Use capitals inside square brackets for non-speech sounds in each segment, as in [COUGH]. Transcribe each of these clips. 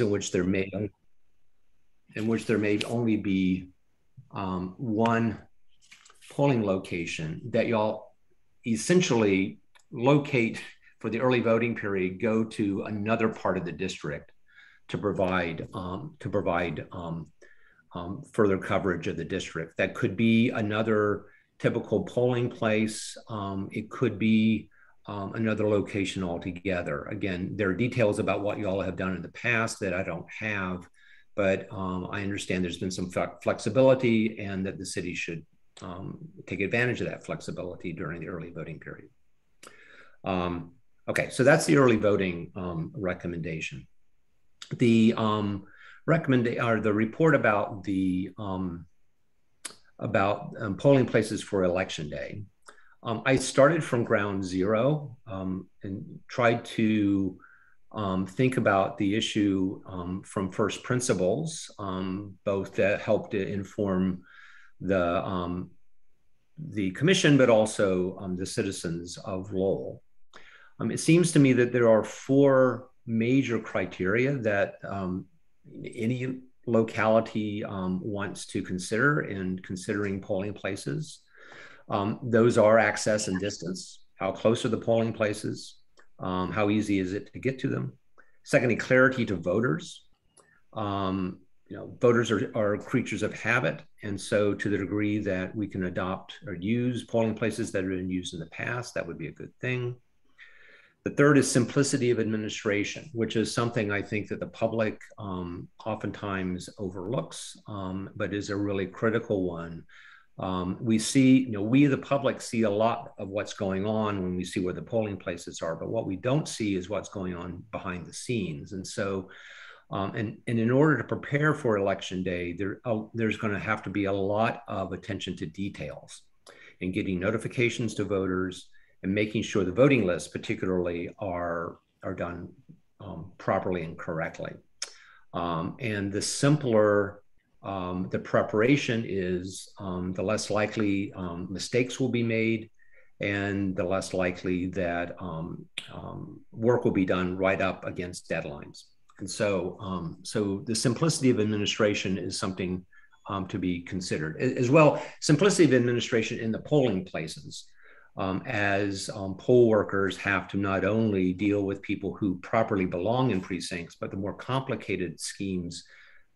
in which there may in which there may only be um, one polling location that y'all essentially locate for the early voting period go to another part of the district to provide um, to provide um, um, further coverage of the district. That could be another typical polling place. Um, it could be um, another location altogether. Again, there are details about what you all have done in the past that I don't have, but um, I understand there's been some flexibility and that the city should um, take advantage of that flexibility during the early voting period. Um, okay, so that's the early voting um, recommendation. The recommend or the report about the about polling places for election day um, I started from ground zero um, and tried to um, think about the issue um, from first principles, um, both that helped to inform the um, the commission, but also the citizens of Lowell. it seems to me that there are four major criteria that any locality wants to consider in considering polling places. Um, those are access and distance. How close are the polling places? Um, how easy is it to get to them? Secondly, clarity to voters. Um, you know, voters are, are creatures of habit. And so to the degree that we can adopt or use polling places that have been used in the past, that would be a good thing. The third is simplicity of administration, which is something I think that the public um, oftentimes overlooks, um, but is a really critical one um, we see, you know, we the public see a lot of what's going on when we see where the polling places are, but what we don't see is what's going on behind the scenes. And so, um, and, and in order to prepare for election day, there, uh, there's going to have to be a lot of attention to details and getting notifications to voters and making sure the voting lists, particularly, are, are done um, properly and correctly. Um, and the simpler um, the preparation is, um, the less likely um, mistakes will be made and the less likely that um, um, work will be done right up against deadlines. And so, um, so the simplicity of administration is something to be considered. As well, simplicity of administration in the polling places. As poll workers have to not only deal with people who properly belong in precincts, but the more complicated schemes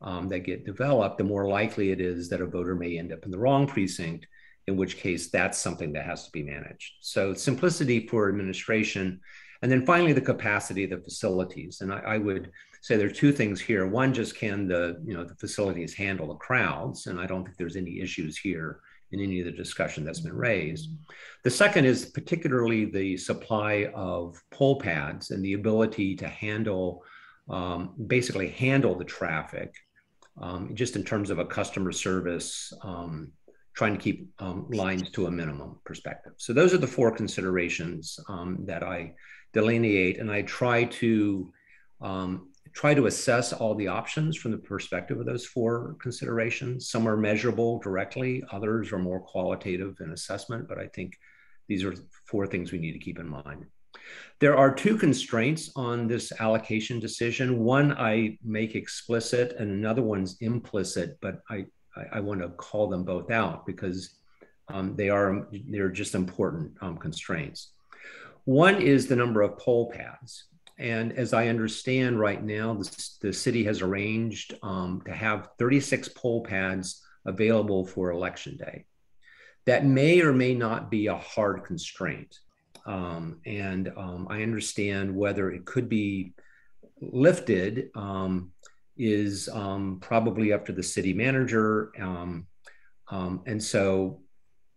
um, that get developed, the more likely it is that a voter may end up in the wrong precinct, in which case that's something that has to be managed. So simplicity for administration. And then finally, the capacity of the facilities. And I, I would say there are two things here. One, just can the, you know, the facilities handle the crowds? And I don't think there's any issues here in any of the discussion that's been raised. The second is particularly the supply of poll pads and the ability to handle, um, basically handle the traffic um, just in terms of a customer service, um, trying to keep um, lines to a minimum perspective. So those are the four considerations um, that I delineate, and I try to um, try to assess all the options from the perspective of those four considerations. Some are measurable directly, others are more qualitative in assessment, but I think these are four things we need to keep in mind. There are two constraints on this allocation decision. One I make explicit and another one's implicit, but I, I, I want to call them both out because um, they are they're just important um, constraints. One is the number of poll pads. And as I understand right now, the, the city has arranged um, to have 36 poll pads available for election day. That may or may not be a hard constraint. Um, and um, I understand whether it could be lifted um, is um, probably up to the city manager. Um, um, and so,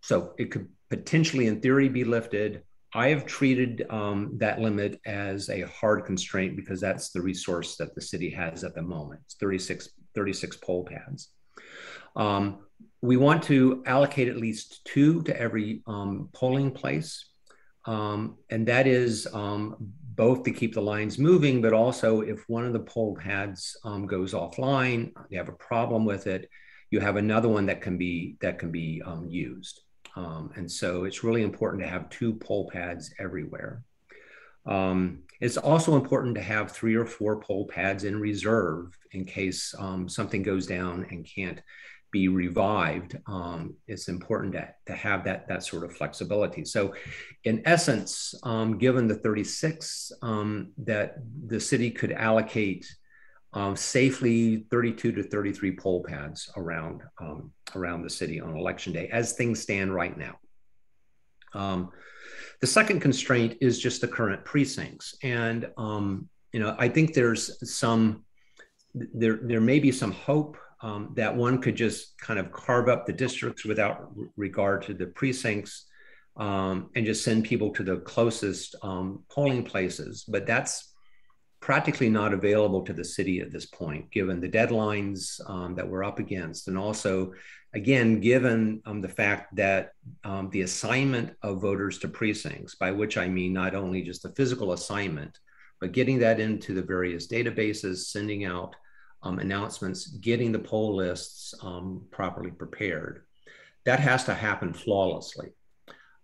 so it could potentially, in theory, be lifted. I have treated that limit as a hard constraint because that's the resource that the city has at the moment. It's 36, 36 poll pads. we want to allocate at least two to every polling place. Um, and that is um, both to keep the lines moving, but also if one of the poll pads um, goes offline, you have a problem with it, you have another one that can be that can be um, used. Um, and so it's really important to have two poll pads everywhere. Um, it's also important to have three or four poll pads in reserve in case something goes down and can't be revived. Um, it's important to, to have that, that sort of flexibility. So, in essence, um, given the 36 um, that the city could allocate um, safely 32 to 33 poll pads around, um, around the city on election day as things stand right now. The second constraint is just the current precincts. And, um, you know, I think there's some, there, there may be some hope um, that one could just kind of carve up the districts without regard to the precincts um, and just send people to the closest um, polling places. But that's practically not available to the city at this point, given the deadlines um, that we're up against, and also again, given um, the fact that um, the assignment of voters to precincts, by which I mean not only just the physical assignment, but getting that into the various databases, sending out um, announcements, getting the poll lists um, properly prepared, that has to happen flawlessly.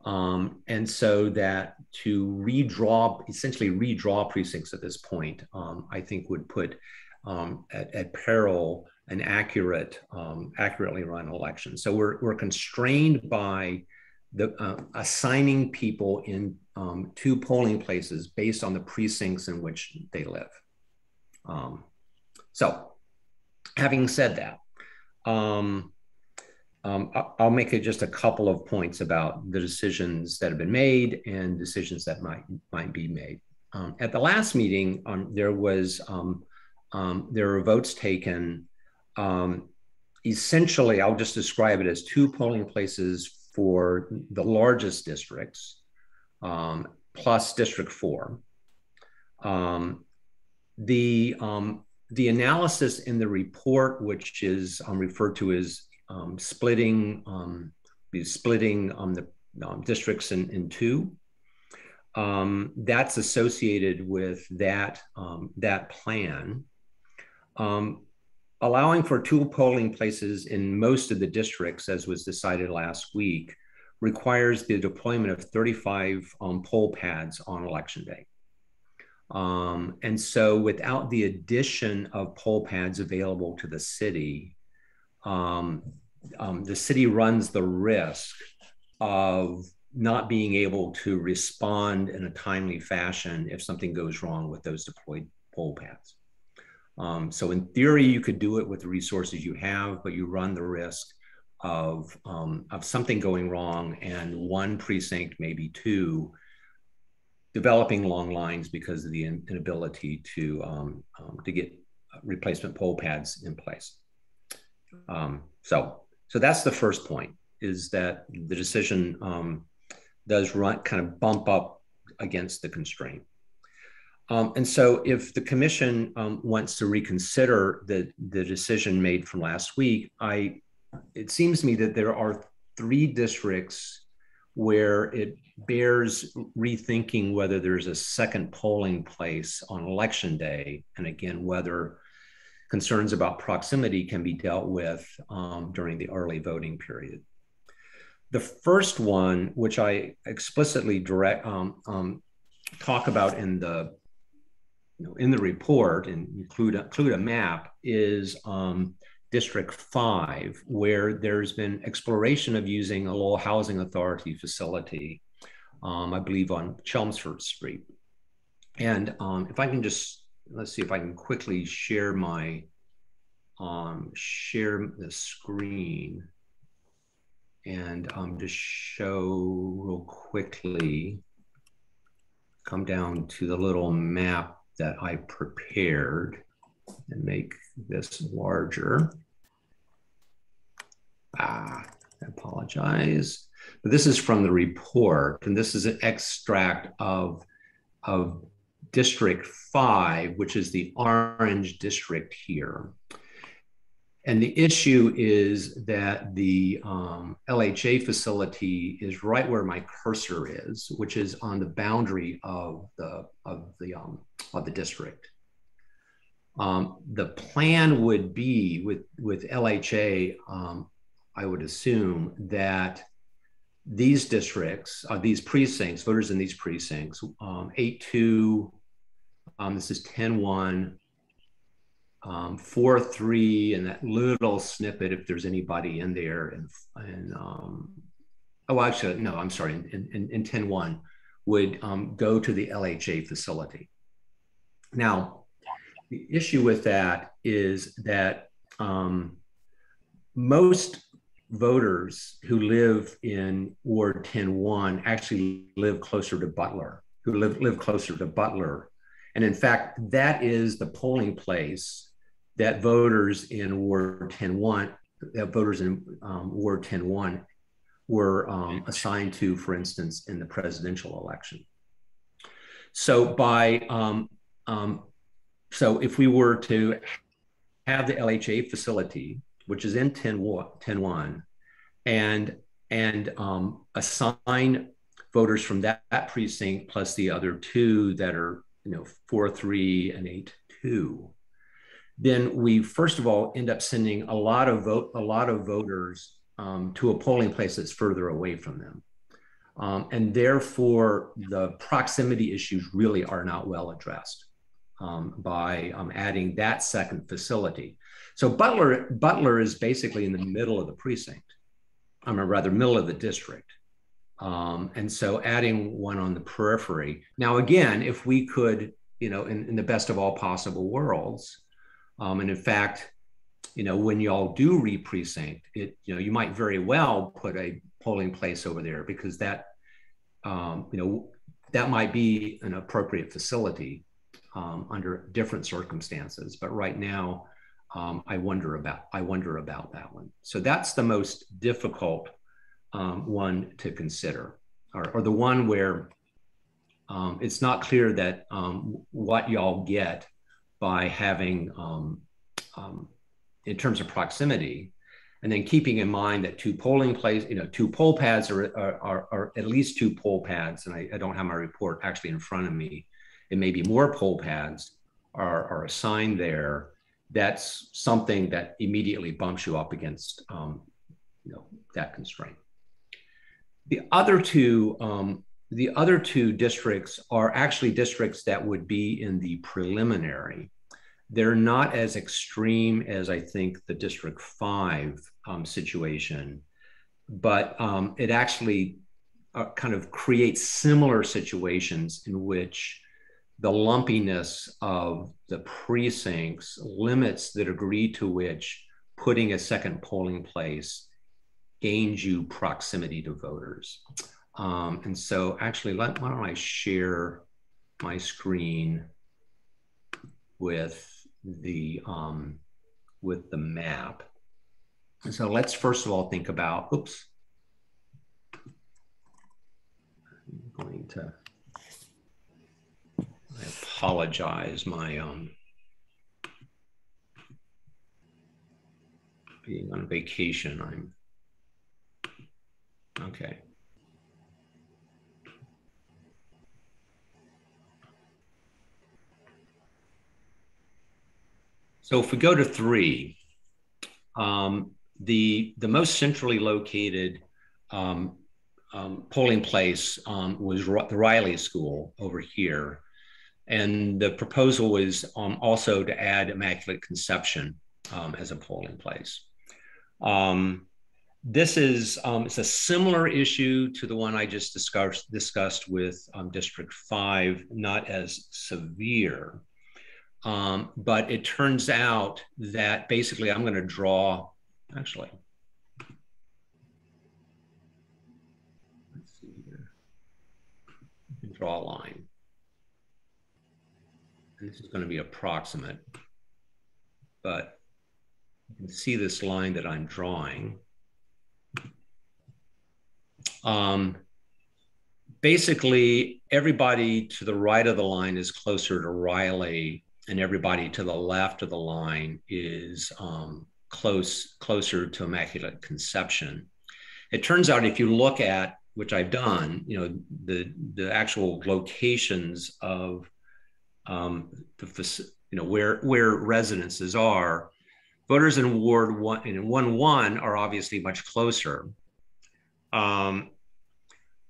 Um, and so that to redraw, essentially redraw precincts at this point, um, I think would put at, at peril an accurate, um, accurately run election. So we're, we're constrained by the uh, assigning people in um, two polling places based on the precincts in which they live. Um, so, having said that, um, um, I'll make just a couple of points about the decisions that have been made and decisions that might might be made. Um, at the last meeting, there was there were votes taken um, essentially, I'll just describe it as two polling places for the largest districts, um, plus District 4. Um, the, um, the analysis in the report, which is um, referred to as um, splitting, splitting the districts in, in two, that's associated with that, that plan. Um, allowing for two polling places in most of the districts, as was decided last week, requires the deployment of 35 um, poll pads on election day. Um, and so, without the addition of poll pads available to the city, um, um the city runs the risk of not being able to respond in a timely fashion if something goes wrong with those deployed poll pads. Um, so in theory, you could do it with the resources you have, but you run the risk of, um, of something going wrong and one precinct, maybe two, developing long lines because of the inability to, um, um to get replacement poll pads in place. Um, so, so that's the first point is that the decision um, does run kind of bump up against the constraint. Um, and so, if the commission um, wants to reconsider the, the decision made from last week, I it seems to me that there are three districts where it bears rethinking whether there's a second polling place on election day, and again whether concerns about proximity can be dealt with um, during the early voting period. The first one, which I explicitly direct um, um, talk about in the you know, in the report and include, include a map is um, District 5, where there's been exploration of using a Lowell Housing Authority facility, um, I believe on Chelmsford Street. And um, if I can just, let's see if I can quickly share my, um, share the screen and um, just show real quickly, come down to the little map that I prepared and make this larger. Ah, I apologize. But this is from the report, and this is an extract of, of District 5, which is the orange district here. And the issue is that the um, LHA facility is right where my cursor is, which is on the boundary of the of the um, of the district. Um, the plan would be with with LHA, um, I would assume that these districts, uh, these precincts, voters in these precincts, um, eight two, Um, this is 10-1, um, 4-3, and that little snippet, if there's anybody in there, and, and um, oh, actually, no, I'm sorry, in, in, in 10-1, would um, go to the LHA facility. Now, the issue with that is that um, most voters who live in Ward 10-1 actually live closer to Butler, who live, live closer to Butler. And in fact, that is the polling place that voters in Ward 10-1, that voters in um, Ward 10-1 were um, assigned to, for instance, in the presidential election. So by um, um so if we were to have the LHA facility which is in 10, 10 1, and, and um, assign voters from that, that, precinct plus the other two that are, you know, 4 3 and 8 2, then we first of all end up sending a lot of vote, a lot of voters um, to a polling place that's further away from them. Um, and therefore, the proximity issues really are not well addressed um, by um, adding that second facility. So Butler, Butler is basically in the middle of the precinct, I'm mean, rather middle of the district. Um, and so adding one on the periphery. Now, again, if we could, you know, in, in the best of all possible worlds, um, and in fact, you know, when y'all do re-precinct, it, you know, you might very well put a polling place over there because that, um, you know, that might be an appropriate facility um, under different circumstances. But right now, um, I wonder about I wonder about that one. So that's the most difficult um, one to consider, or, or, the one where um, it's not clear that um, what y'all get by having um, in terms of proximity, and then keeping in mind that two polling places, you know, two poll pads are, are, are, are at least two poll pads, and I, I, don't have my report actually in front of me. It may be more poll pads are, are assigned there that's something that immediately bumps you up against um, you know, that constraint. The other two, um, the other two districts are actually districts that would be in the preliminary. They're not as extreme as I think the District 5 um, situation, but um, it actually uh, kind of creates similar situations in which the lumpiness of the precincts limits the degree to which putting a second polling place gains you proximity to voters. Um, and so actually, let, why don't I share my screen with the, um, with the map. And so let's first of all think about, oops, I'm going to I apologize. My um, being on vacation, I'm okay. So if we go to three, um, the the most centrally located um, um, polling place um, was the Reilly School over here, and the proposal was um, also to add Immaculate Conception um, as a polling place. Um, this is um, it's a similar issue to the one I just discussed, discussed with um, District 5, not as severe. Um, but it turns out that basically I'm going to draw, actually, let's see here. Draw a line this is going to be approximate, but you can see this line that I'm drawing. Um, basically, everybody to the right of the line is closer to Reilly, and everybody to the left of the line is um, close closer to Immaculate Conception. It turns out if you look at which I've done, you know, the the actual locations of um, the, you know, where, where residences are. Voters in Ward one in one one are obviously much closer. Um,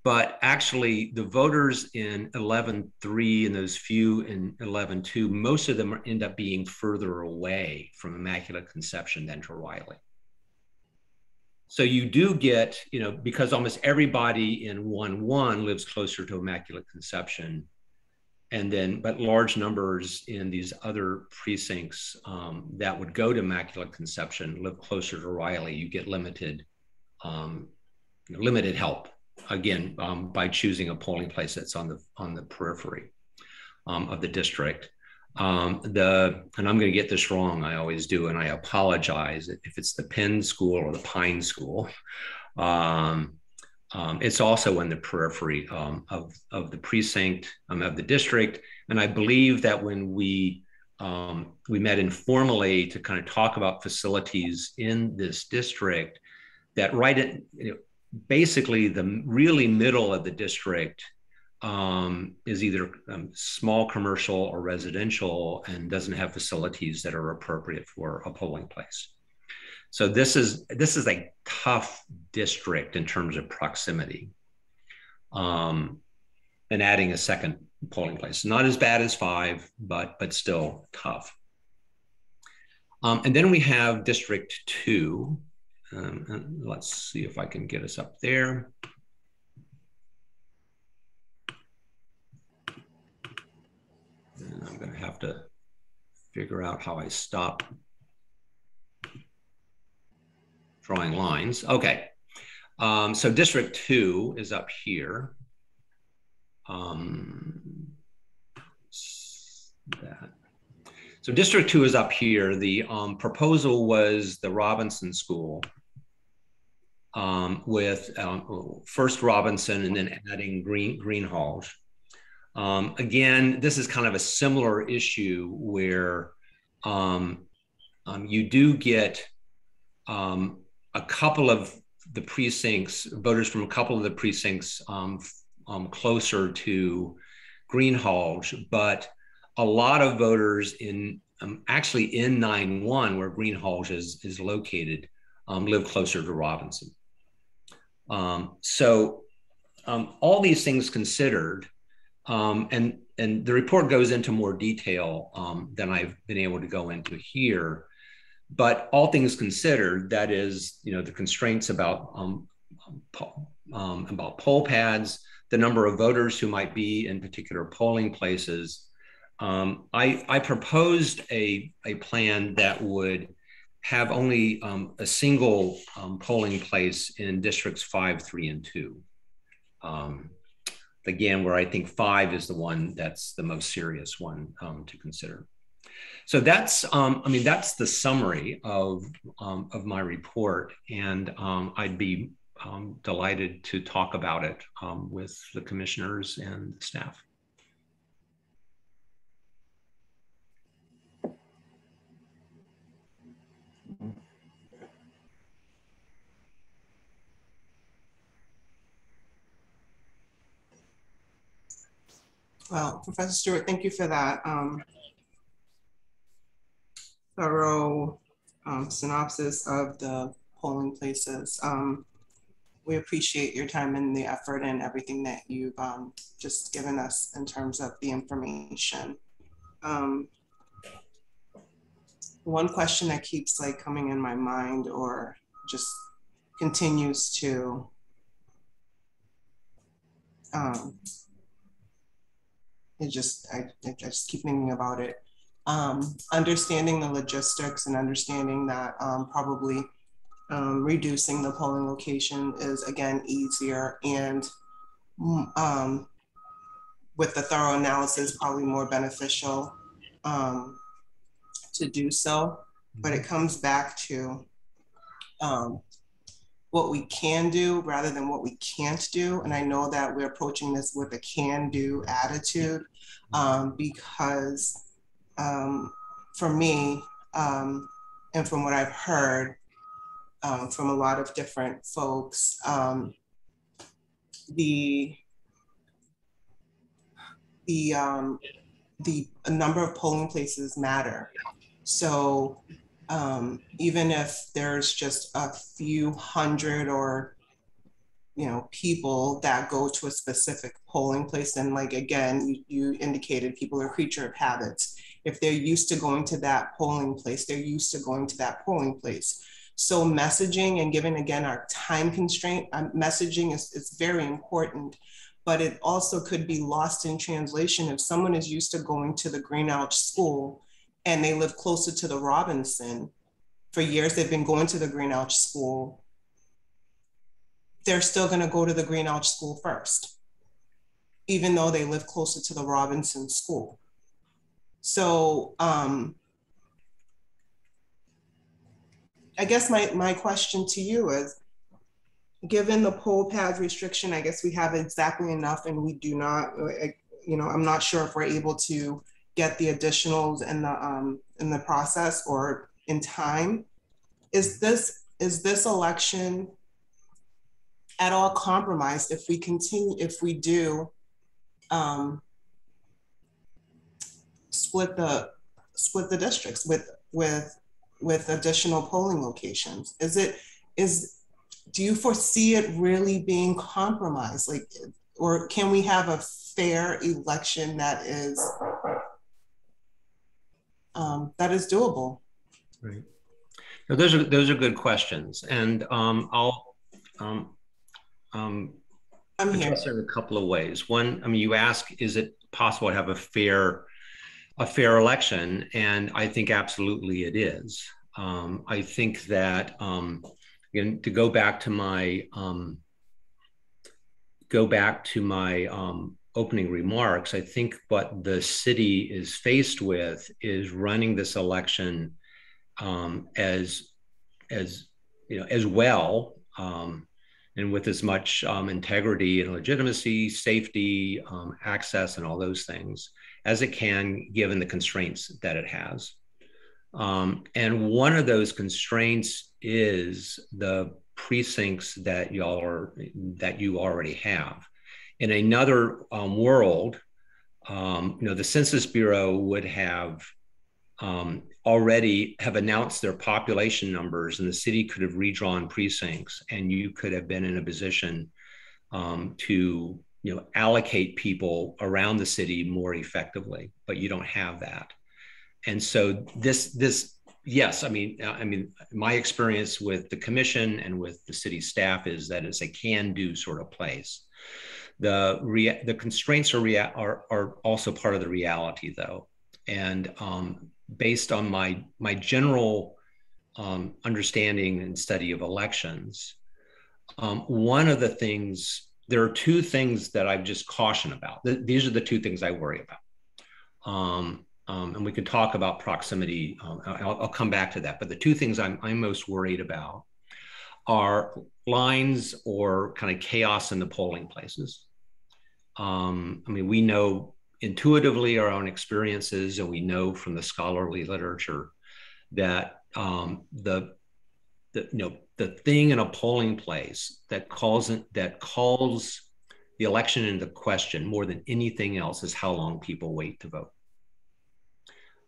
but actually the voters in 11.3 and those few in 11.2 most of them end up being further away from immaculate conception than to Reilly so you do get you know because almost everybody in 1 1 lives closer to immaculate conception and then but large numbers in these other precincts um, that would go to immaculate conception live closer to Reilly you get limited um, limited help again um, by choosing a polling place that's on the on the periphery um, of the district. Um, the and I'm going to get this wrong. I always do, and I apologize if it's the Penn School or the Pine School. Um, um, it's also in the periphery um, of of the precinct of the district, and I believe that when we we met informally to kind of talk about facilities in this district, that right at you know, basically the really middle of the district um, is either um, small commercial or residential and doesn't have facilities that are appropriate for a polling place. So this is this is a tough district in terms of proximity, um, and adding a second polling place not as bad as five, but but still tough. Um, and then we have District Two, um, let's see if I can get us up there. And I'm going to have to figure out how I stop drawing lines. Okay. Um, so district two is up here. Um, that. So district two is up here. The um, proposal was the Robinson School um, with um, first Robinson and then adding Green Greenhalge. Um, again, this is kind of a similar issue where you do get um, a couple of the precincts, voters from a couple of the precincts closer to Greenhalge, but a lot of voters in actually in 9-1 where Greenhalge is, is located live closer to Robinson. Um, so um, all these things considered, um, and and the report goes into more detail um, than I've been able to go into here. But all things considered, that is, you know, the constraints about um, um, about poll pads, the number of voters who might be in particular polling places. I, I proposed a, a plan that would have only um, a single um, polling place in districts five, three, and two. Um, again, where I think five is the one that's the most serious one um, to consider. So that's, um, I mean, that's the summary of, um, of my report. And I'd be delighted to talk about it with the commissioners and the staff. Well, Professor Stewart, thank you for that um, thorough um, synopsis of the polling places. Um, we appreciate your time and the effort and everything that you've um, just given us in terms of the information. Um, one question that keeps like coming in my mind or just continues to um, it just I, I just keep thinking about it. Um, understanding the logistics and understanding that um, probably um, reducing the polling location is again easier and mm, um, with the thorough analysis probably more beneficial um, to do so. But it comes back to um, what we can do rather than what we can't do. And I know that we're approaching this with a can do attitude um, because um, for me, um, and from what I've heard um, from a lot of different folks, um, the the um, the number of polling places matter. So um, even if there's just a few hundred or you know people that go to a specific polling place and like again you, you indicated people are creature of habits if they're used to going to that polling place they're used to going to that polling place. So messaging and given again our time constraint um, messaging is, is very important but it also could be lost in translation if someone is used to going to the Greenhalge school and they live closer to the robinson. For years they've been going to the Greenhalge school. They're still going to go to the Greenhalge school first even though they live closer to the robinson school so um, I guess my, my question to you is, given the poll pads restriction, I guess we have exactly enough and we do not, you know, I'm not sure if we're able to get the additionals in the, um, in the process or in time. Is this, is this election at all compromised if we continue, if we do um, split the, split the districts with, with with additional polling locations? Is it is do you foresee it really being compromised? Like, or can we have a fair election that is um, that is doable? Right. Now, those are those are good questions, and um, I'll um, um, I'm here. in a couple of ways. One, I mean, you ask, is it possible to have a fair a fair election, and I think absolutely it is. Um, I think that um, to go back to my um, go back to my um, opening remarks. I think what the city is faced with is running this election um, as as you know as well um, and with as much integrity and legitimacy, safety, access, and all those things as it can, given the constraints that it has. Um, and one of those constraints is the precincts that y'all are that you already have. In another um, world, um, you know, the Census Bureau would have um, already have announced their population numbers, and the city could have redrawn precincts, and you could have been in a position um, to you know allocate people around the city more effectively but you don't have that. And so this this yes i mean uh, i mean my experience with the commission and with the city staff is that it's a can do sort of place. The rea- the constraints are, rea- are are also part of the reality though. And um, based on my my general um, understanding and study of elections um, one of the things there are two things that I just caution about. these are the two things I worry about. Um, um, and we can talk about proximity. Um, I'll, I'll, come back to that. But the two things I'm, I'm most worried about are lines or kind of chaos in the polling places. Um, I mean, we know intuitively our own experiences, and we know from the scholarly literature that um, the, the you know the thing in a polling place that calls that calls the election into question more than anything else is how long people wait to vote.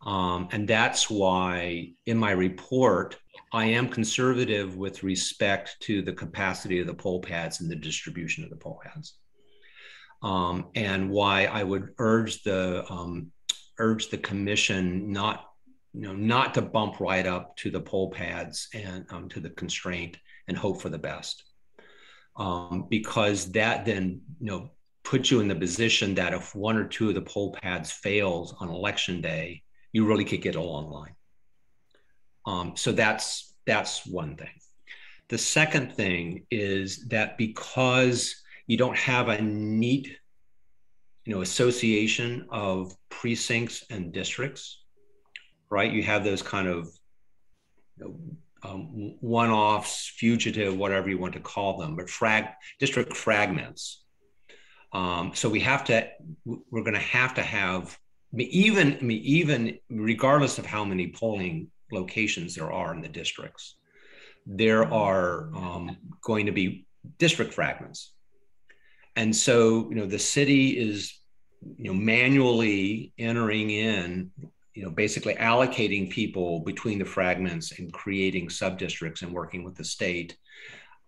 Um, and that's why in my report, I am conservative with respect to the capacity of the poll pads and the distribution of the poll pads. Um, and why I would urge the um, urge the commission not you know not to bump right up to the poll pads and um, to the constraint and hope for the best, um, because that then you know puts you in the position that if one or two of the poll pads fails on election day, you really could get a long line. Um, so that's that's one thing. The second thing is that because you don't have a neat, you know, association of precincts and districts, right? You have those kind of you know, um, one-offs, fugitive, whatever you want to call them, but frag district fragments. Um, so we have to, we're going to have to have I mean, even, I mean, even regardless of how many polling locations there are in the districts, there are um, going to be district fragments. And so, you know, the city is, you know, manually entering in, you know, basically allocating people between the fragments and creating subdistricts and working with the state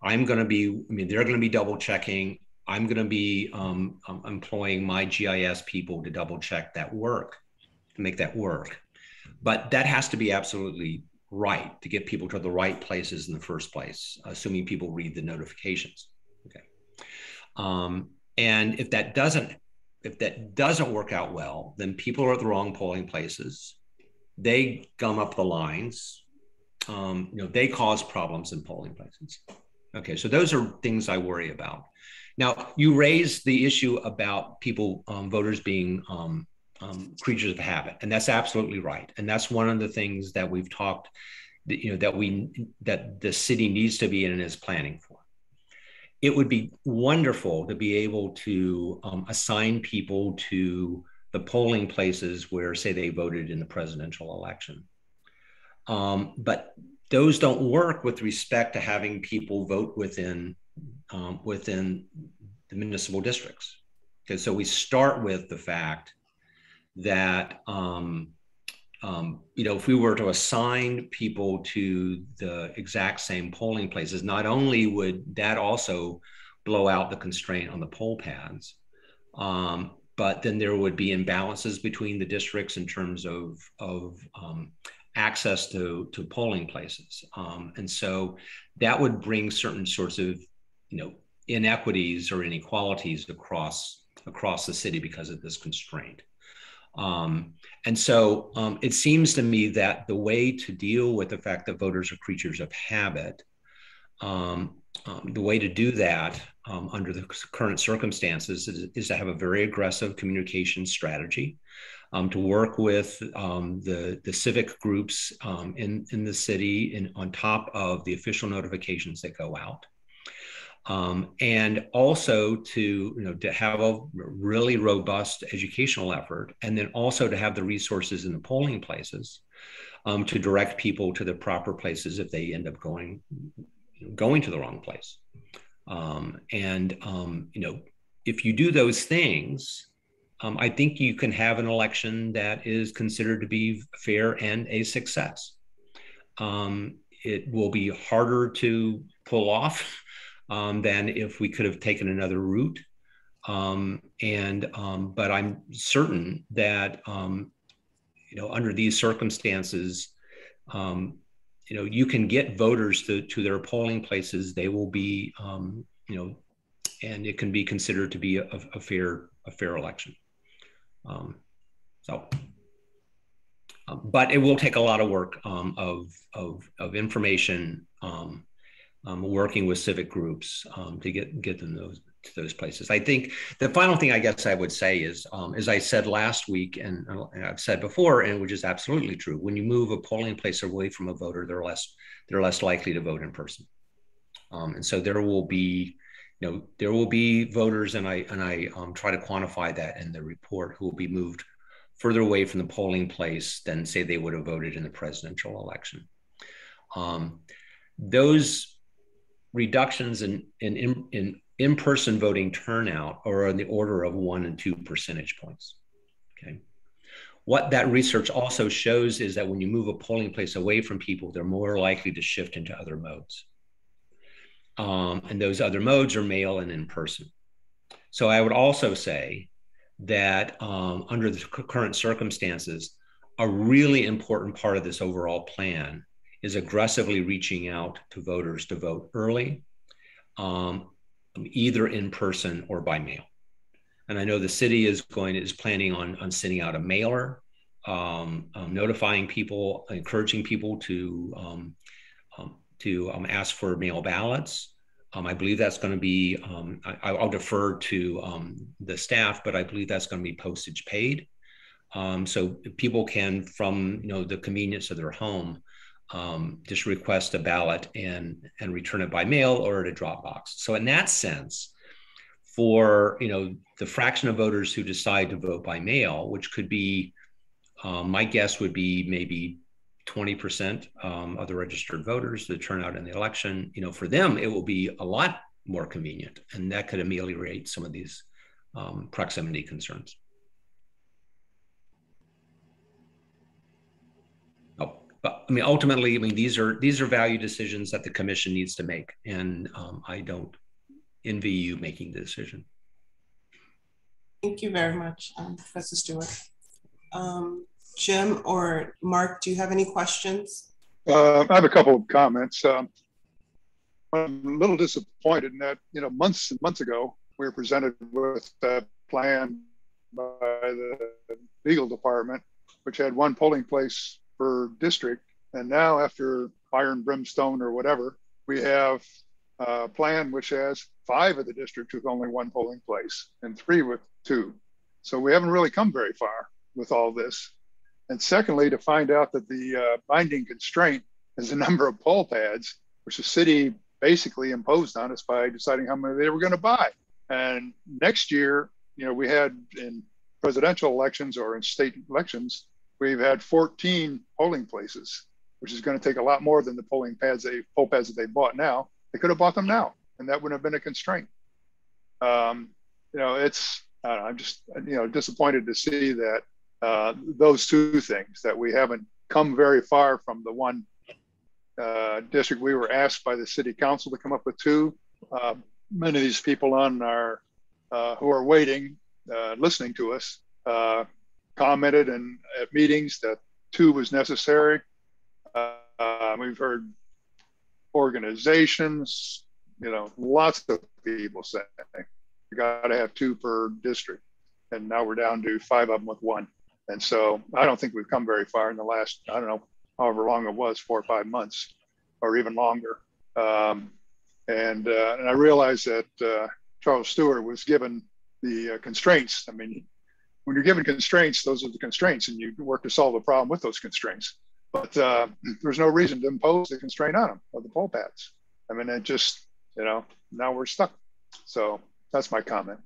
I'm going to be, I mean, they're going to be double checking. I'm going to be um, um, employing my GIS people to double check that work, to make that work. But that has to be absolutely right to get people to the right places in the first place, assuming people read the notifications. Okay. Um, and if that doesn't if that doesn't work out well, then people are at the wrong polling places. They gum up the lines. Um, you know, they cause problems in polling places. Okay, so those are things I worry about. Now, you raised the issue about people, um, voters being um, um, creatures of habit, and that's absolutely right. And that's one of the things that we've talked, you know, that we that the city needs to be in and is planning. It would be wonderful to be able to um, assign people to the polling places where, say, they voted in the presidential election. Um, but those don't work with respect to having people vote within um, within the municipal districts. Okay, so we start with the fact that um, um, you know if we were to assign people to the exact same polling places, not only would that also blow out the constraint on the poll pads, um, but then there would be imbalances between the districts in terms of of um, access to to polling places, um, and so that would bring certain sorts of you know inequities or inequalities across across the city because of this constraint. Um, and so um, it seems to me that the way to deal with the fact that voters are creatures of habit, um, um the way to do that um, under the current circumstances is, is, to have a very aggressive communication strategy, um, to work with the, the civic groups in, in the city in, on top of the official notifications that go out um, and also to you know to have a really robust educational effort and then also to have the resources in the polling places um, to direct people to the proper places if they end up going going to the wrong place. Um, and um, you know if you do those things um, i think you can have an election that is considered to be fair and a success. Um, it will be harder to pull off um, than if we could have taken another route. Um, and um, but I'm certain that um, you know under these circumstances, um, you know you can get voters to to their polling places. They will be um, you know, and it can be considered to be a, a fair a fair election. so but it will take a lot of work um, of, of, of information um, um, working with civic groups um, to get get them those to those places. I think the final thing I guess I would say is, um, as I said last week, and, and, I've said before, and which is absolutely true, when you move a polling place away from a voter, they're less they're less likely to vote in person, um, and so there will be. You know, there will be voters, and I and I um, try to quantify that in the report, who will be moved further away from the polling place than say they would have voted in the presidential election. Um, those reductions in, in, in, in-person voting turnout are on the order of one and two percentage points. Okay. What that research also shows is that when you move a polling place away from people, they're more likely to shift into other modes. Um, and those other modes are mail and in person. So I would also say that um, under the current circumstances, a really important part of this overall plan is aggressively reaching out to voters to vote early, um, either in person or by mail. And I know the city is going is planning on, on sending out a mailer, um, um, notifying people, encouraging people to um, um, to um, ask for mail ballots. I believe that's going to be. I, will defer to the staff, but I believe that's going to be postage paid. so people can, from you know the convenience of their home, um, just request a ballot and and return it by mail or at a drop box. So in that sense, for you know the fraction of voters who decide to vote by mail, which could be, um, my guess would be maybe 20% um, of the registered voters that turn out in the election. You know, for them, it will be a lot more convenient, and that could ameliorate some of these um, proximity concerns. But I mean, ultimately, I mean, these are these are value decisions that the commission needs to make, and um, I don't envy you making the decision. Thank you very much, um, Professor Stewart. Um, Jim or Mark, do you have any questions? Uh, I have a couple of comments. Um, I'm a little disappointed in that, you know, months and months ago, we were presented with a plan by the legal department, which had one polling place per district. And now, after fire and brimstone or whatever, we have a plan which has five of the districts with only one polling place and three with two. So we haven't really come very far with all this. And secondly, to find out that the uh, binding constraint is the [LAUGHS] number of poll pads, which the city basically imposed on us by deciding how many they were going to buy. And next year, you know, we had in presidential elections or in state elections, we've had 14 polling places, which is going to take a lot more than the polling pads they poll pads that they bought now. They could have bought them now, and that wouldn't have been a constraint. Um, you know, it's I'm just you know disappointed to see that uh, those two things that we haven't come very far from the one uh, district we were asked by the city council to come up with two. Uh, many of these people on our uh, who are waiting, uh, listening to us, uh, commented and at meetings that two was necessary. we've heard organizations, you know, lots of people saying you got to have two per district, and now we're down to five of them with one. And so I don't think we've come very far in the last, I don't know, however long it was, four or five months or even longer. Um, and, uh, and I realized that uh, Charles Stewart was given the uh, constraints. I mean, when you're given constraints, those are the constraints, and you work to solve the problem with those constraints. But uh, [CLEARS THROAT] there's no reason to impose the constraint on them or the poll pads. I mean, it just, you know, now we're stuck. So that's my comment.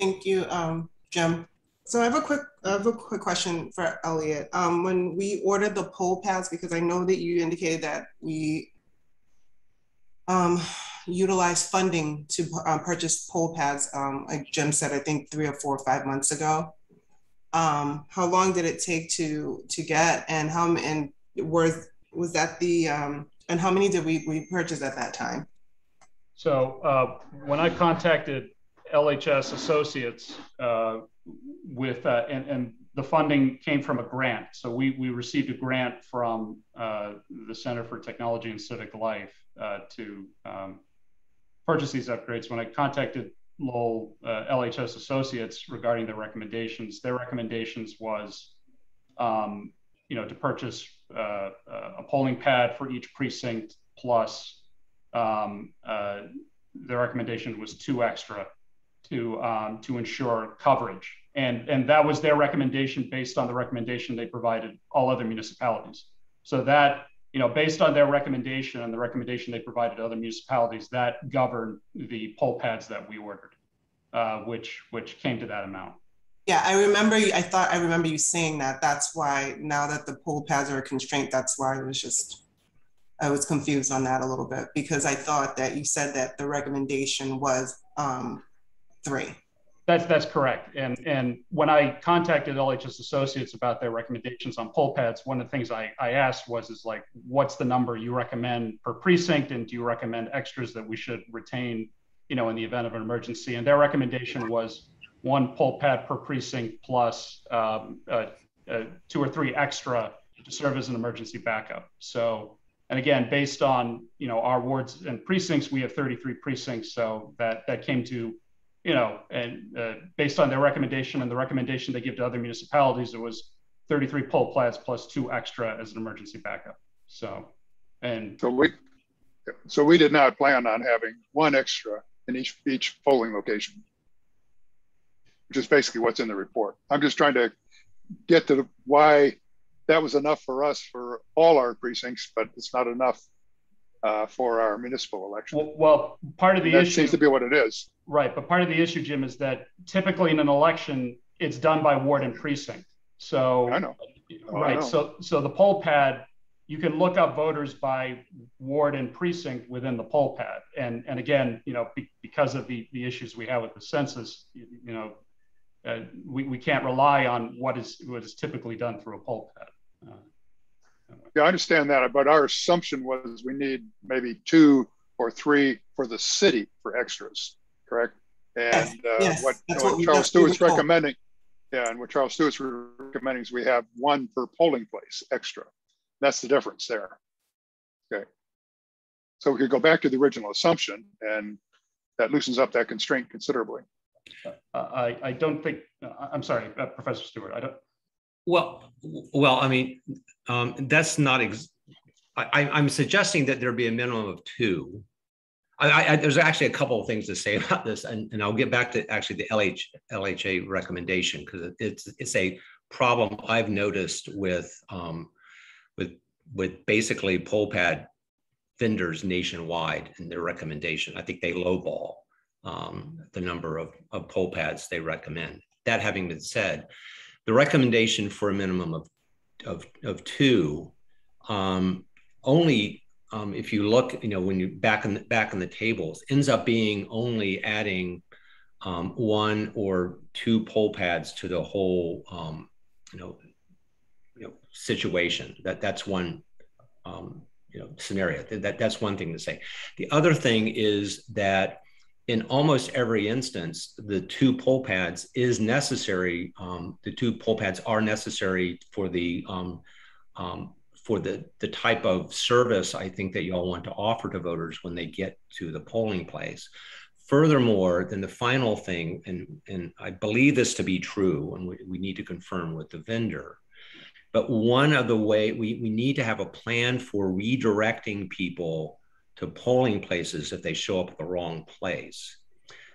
Thank you, um, Jim. So I have a quick, I have a quick question for Elliot. Um, when we ordered the poll pads, because I know that you indicated that we um, utilize funding to uh, purchase poll pads, um, like Jim said, I think three or four or five months ago. Um, how long did it take to to get, and how and was was that the um, and how many did we we purchase at that time? So uh, when I contacted LHS Associates uh, with, uh, and, and, the funding came from a grant. So we, we received a grant from uh, the Center for Technology and Civic Life uh, to um, purchase these upgrades. When I contacted Lowell uh, LHS Associates regarding their recommendations, their recommendations was, um, you know, to purchase uh, a polling pad for each precinct plus um, their recommendation was two extra to um, to ensure coverage, and and that was their recommendation based on the recommendation they provided all other municipalities. So that you know, based on their recommendation and the recommendation they provided to other municipalities, that governed the poll pads that we ordered, uh, which which came to that amount. Yeah, I remember. I thought I remember you saying that. That's why now that the poll pads are a constraint, that's why I was just I was confused on that a little bit because I thought that you said that the recommendation was um, three. That's that's correct. And and when I contacted LHS Associates about their recommendations on poll pads, one of the things I, I asked was is like, what's the number you recommend per precinct, and do you recommend extras that we should retain, you know, in the event of an emergency? And their recommendation was one poll pad per precinct plus um, uh, uh, two or three extra to serve as an emergency backup. So, and again, based on you know our wards and precincts, we have 33 precincts, so that that came to you know, and uh, based on their recommendation and the recommendation they give to other municipalities, it was 33 poll pads plus two extra as an emergency backup. So, and so we, so we did not plan on having one extra in each each polling location, which is basically what's in the report. I'm just trying to get to the, why that was enough for us for all our precincts, but it's not enough uh, for our municipal election. Well, well part of the that issue seems to be what it is. Right, but part of the issue, Jim, is that typically in an election, it's done by ward and precinct. So I know. Oh, right. I know. So so the poll pad, you can look up voters by ward and precinct within the poll pad. And and again, you know, be, because of the the issues we have with the census, you, you know, uh, we, we can't rely on what is what is typically done through a poll pad. Uh, yeah, I understand that, but our assumption was we need maybe two or three for the city for extras, correct? And uh, yes, what, what, what Charles Stewart's recommending, yeah, and what Charles Stewart's recommending is we have one per polling place extra. That's the difference there. Okay. So we could go back to the original assumption and that loosens up that constraint considerably. Uh, I, I don't think, uh, I'm sorry, uh, Professor Stewart, I don't. Well, well, I mean, um, that's not, ex- I, I'm suggesting that there be a minimum of two. I, I, there's actually a couple of things to say [LAUGHS] about this, and, and I'll get back to actually the LH, LHA recommendation because it's it's a problem I've noticed with um, with with basically poll pad vendors nationwide and their recommendation. I think they lowball um, the number of, of poll pads they recommend. That having been said, the recommendation for a minimum of, of, of two um, only um, if you look, you know, when you back in the, back in the tables, ends up being only adding um, one or two poll pads to the whole, um, you know, you know, situation. That that's one, um, you know, scenario. That that's one thing to say. The other thing is that in almost every instance, the two poll pads is necessary. Um, the two poll pads are necessary for the um, um, for the, the type of service I think that y'all want to offer to voters when they get to the polling place. Furthermore, then the final thing, and, and I believe this to be true, and we, we need to confirm with the vendor, but one of the way we, we need to have a plan for redirecting people to polling places if they show up at the wrong place.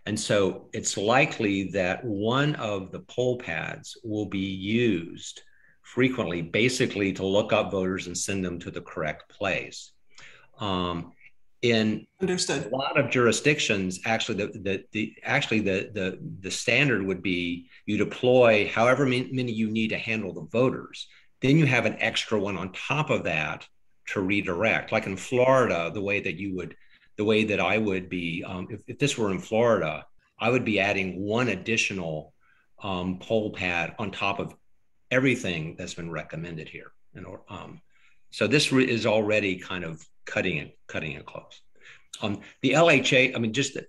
And so it's likely that one of the poll pads will be used frequently, basically to look up voters and send them to the correct place. Um, in Understood. a lot of jurisdictions, actually, the, the, the actually the, the the standard would be you deploy however many you need to handle the voters. Then you have an extra one on top of that to redirect. Like in Florida, the way that you would, the way that I would be, um, if, if this were in Florida, I would be adding one additional um, poll pad on top of everything that's been recommended here. And um, so this re- is already kind of cutting it, cutting it close. Um, the LHA, I mean, just the,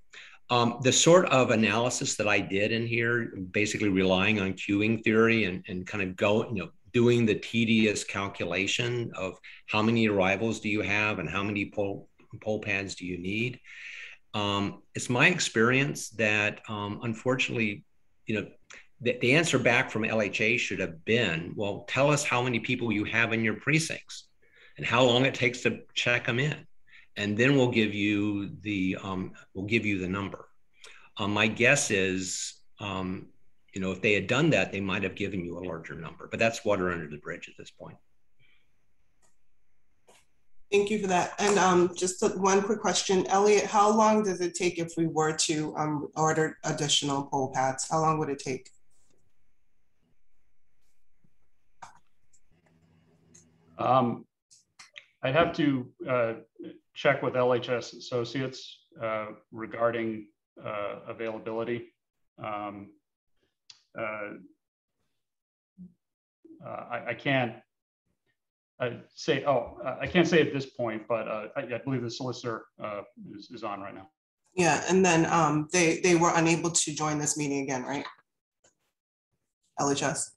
um, the sort of analysis that I did in here, basically relying on queuing theory and, and kind of go, you know, doing the tedious calculation of how many arrivals do you have and how many poll, poll pads do you need. Um, it's my experience that um, unfortunately, you know, the, the answer back from LHA should have been, well, tell us how many people you have in your precincts and how long it takes to check them in. And then we'll give you the, um, we'll give you the number. Um, my guess is, um, you know, if they had done that, they might have given you a larger number, but that's water under the bridge at this point. Thank you for that. And um, just one quick question, Elliot, how long does it take if we were to um, order additional poll pads? How long would it take? Um, I'd have to uh, check with LHS Associates uh, regarding uh, availability. Um, I, I, can't uh, say, oh, I can't say at this point, but I, I, believe the solicitor is, is, on right now. Yeah, and then um, they, they were unable to join this meeting again, right? LHS?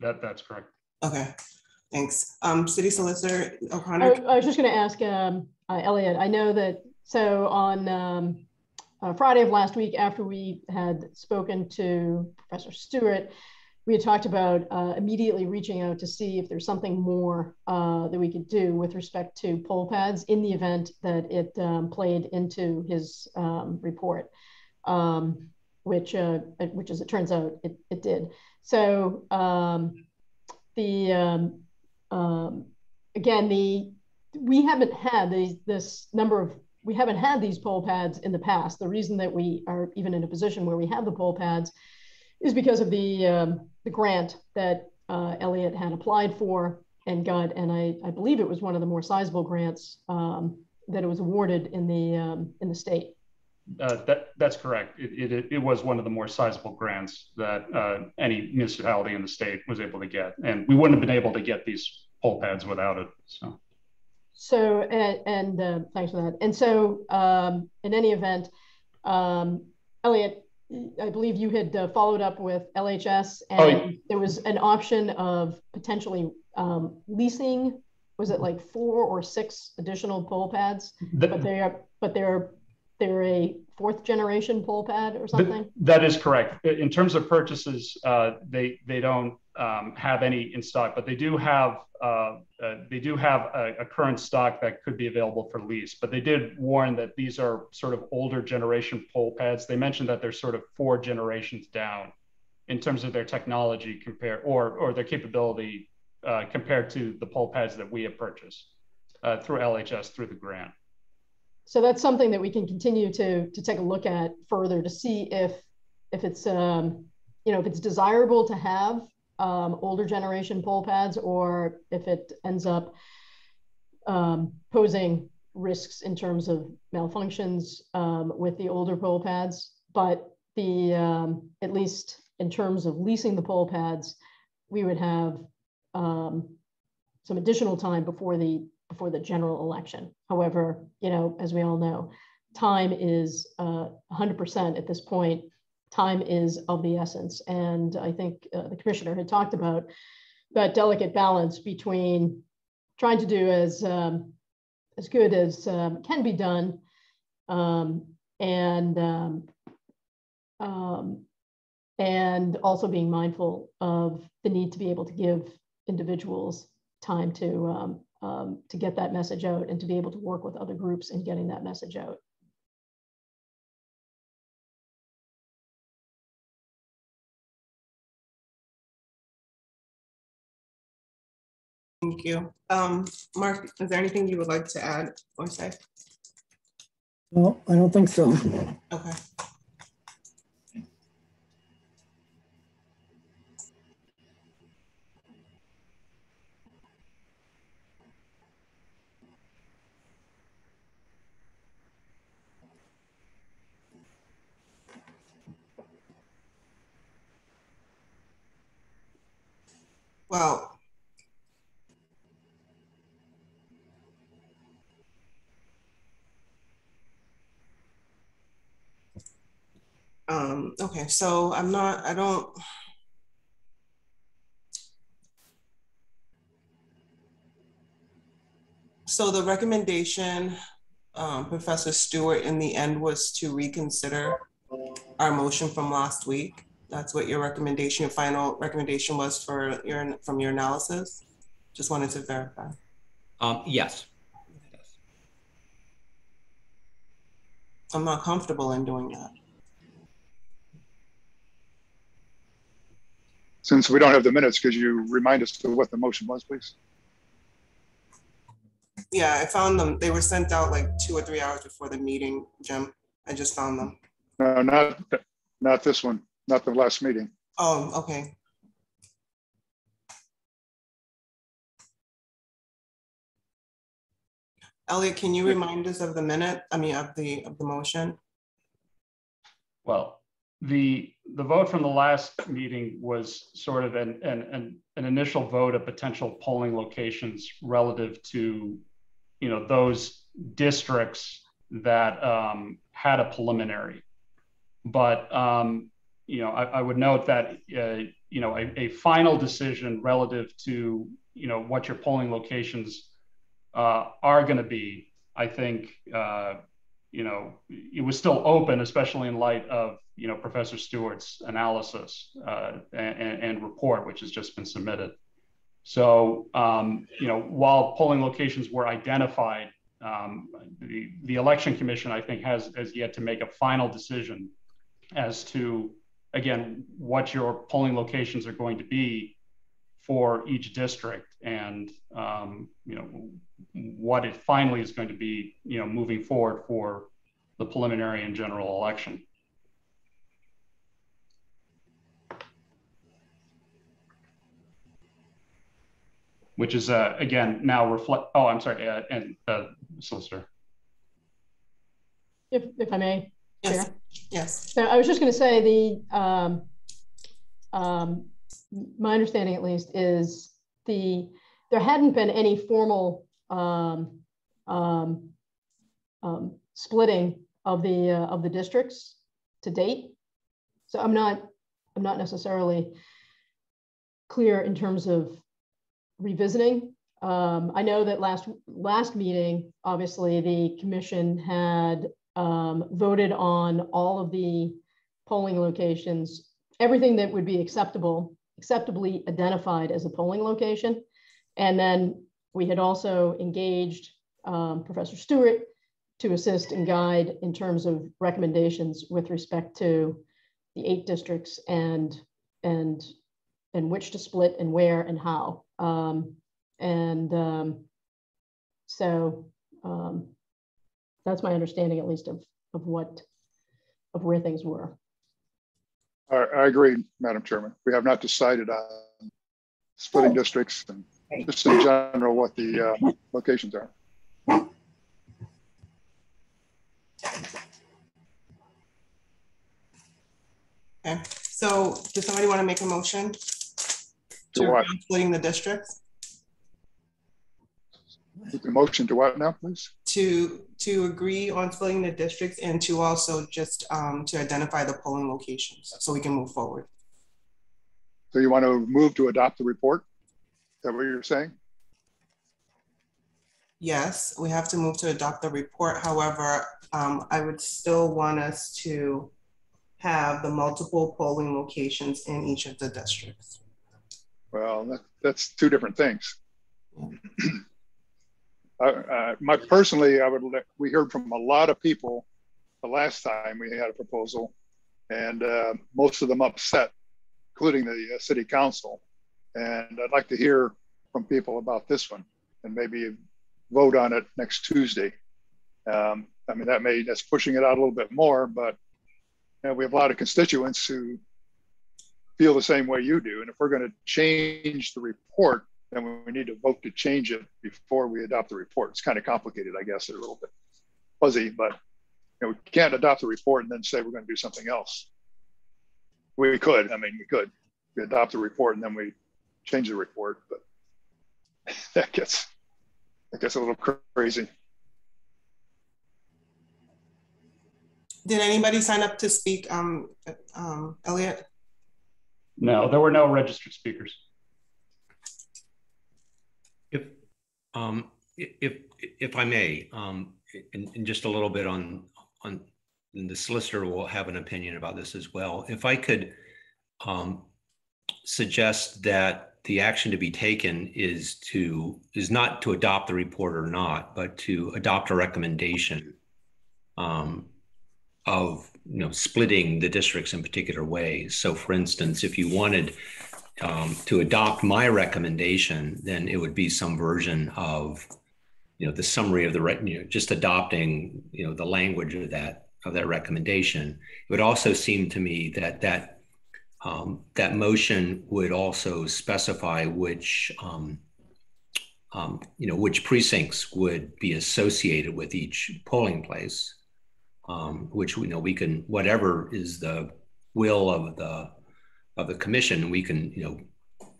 that, that's correct. Okay, thanks. Um, City Solicitor O'Connor. I, I was just going to ask um, uh, Elliot. I know that so on um, uh, Friday of last week, after we had spoken to Professor Stewart, we had talked about uh, immediately reaching out to see if there's something more uh, that we could do with respect to poll pads in the event that it um, played into his um, report, um, which, uh, which as it turns out, it, it did. So um, the um, um, again the we haven't had these this number of we haven't had these poll pads in the past. The reason that we are even in a position where we have the poll pads is because of the um, the grant that uh, Elliot had applied for and got, and I, I believe it was one of the more sizable grants um, that it was awarded in the um, in the state. Uh, that that's correct. It, it, it was one of the more sizable grants that uh, any municipality in the state was able to get, and we wouldn't have been able to get these poll pads without it. So, so and, and uh, thanks for that. And so, um, in any event, um, Elliot, I believe you had uh, followed up with LHS, and oh, yeah. there was an option of potentially um, leasing. Was it like four or six additional poll pads? The, but they are, but they're they're a fourth generation poll pad or something? that is correct. In terms of purchases, uh, they they don't um, have any in stock, but they do have uh, uh, they do have a, a, current stock that could be available for lease. But they did warn that these are sort of older generation poll pads. They mentioned that they're sort of four generations down in terms of their technology compare or or their capability uh, compared to the poll pads that we have purchased uh, through LHS through the grant so that's something that we can continue to to take a look at further to see if if it's um, you know if it's desirable to have um, older generation poll pads or if it ends up um, posing risks in terms of malfunctions um, with the older poll pads. But the um, at least in terms of leasing the poll pads, we would have um, some additional time before the before the general election. However, you know, as we all know, time is uh, 100% at this point. Time is of the essence. And I think uh, the commissioner had talked about that delicate balance between trying to do as, um, as good as um, can be done um, and, um, um, and also being mindful of the need to be able to give individuals time to um, to get that message out and to be able to work with other groups in getting that message out. Thank you. Um, Mark, is there anything you would like to add or say? No, I don't think so. Okay. Well, um, okay, so I'm not, I don't, so the recommendation, um, Professor Stewart in the end was to reconsider our motion from last week. That's what your recommendation, your final recommendation was for your, from your analysis? Just wanted to verify. Um, yes. I'm not comfortable in doing that. Since we don't have the minutes, could you remind us of what the motion was, please? Yeah, I found them. They were sent out like two or three hours before the meeting, Jim. I just found them. No, not, not this one not the last meeting. Oh, okay. Elliot, can you remind us of the minute, I mean, of the, of the motion? Well, the, the vote from the last meeting was sort of an, an, an, initial vote of potential polling locations relative to, you know, those districts that um, had a preliminary. But um, you know, I, I would note that, uh, you know, a, a, final decision relative to, you know, what your polling locations uh, are going to be, I think, uh, you know, it was still open, especially in light of, you know, Professor Stewart's analysis uh, and, and, report, which has just been submitted. So, um, you know, while polling locations were identified, um, the, the election commission, I think, has, has yet to make a final decision as to again, what your polling locations are going to be for each district and, um, you know, what it finally is going to be, you know, moving forward for the preliminary and general election. Which is, uh, again, now reflect, oh, I'm sorry, uh, and uh, solicitor. If, if I may, Yes, Chair? yes. So I was just going to say the, um, um, my understanding at least is the, there hadn't been any formal, um, um, um, splitting of the, uh, of the districts to date. So I'm not, I'm not necessarily clear in terms of revisiting. Um, I know that last, last meeting, obviously, the commission had um, voted on all of the polling locations, everything that would be acceptable, acceptably identified as a polling location. And then we had also engaged um, Professor Stewart to assist and guide in terms of recommendations with respect to the eight districts and, and, and which to split and where and how. Um, and um, so um, that's my understanding, at least, of, of what, of where things were. I, I agree, Madam Chairman. We have not decided on splitting Oh. districts and just in general what the uh, locations are. Okay, so does somebody want to make a motion? To what? Splitting the districts, The motion to what now, please? to, to agree on splitting the districts and to also just, um, to identify the polling locations, so we can move forward. So you want to move to adopt the report? Is that what you're saying? Yes, we have to move to adopt the report. However, um, I would still want us to have the multiple polling locations in each of the districts. Well, that, that's two different things. Uh, my personally, I would let, we heard from a lot of people the last time we had a proposal and uh, most of them upset, including the uh, city council. And I'd like to hear from people about this one and maybe vote on it next Tuesday. Um, I mean, that may, that's pushing it out a little bit more, but you know, we have a lot of constituents who feel the same way you do. And if we're going to change the report, then we need to vote to change it before we adopt the report. It's kind of complicated, I guess, a little bit fuzzy, but you know, we can't adopt the report and then say we're going to do something else. We could, I mean, we could. We adopt the report and then we change the report, but [LAUGHS] that gets that gets a little crazy. Did anybody sign up to speak, um, um, Elliot? No, there were no registered speakers. If, um, if, if I may, um, and, and just a little bit on, on, the solicitor will have an opinion about this as well. If I could, um, suggest that the action to be taken is to, is not to adopt the report or not, but to adopt a recommendation, um, of, you know, splitting the districts in particular ways. So for instance, if you wanted, um, to adopt my recommendation, then it would be some version of, you know, the summary of the, re- you know, just adopting, you know, the language of that, of that recommendation. It would also seem to me that that, um, that motion would also specify which, um, um, you know, which precincts would be associated with each polling place, um, which we know we can, whatever is the will of the, of the commission, we can, you know,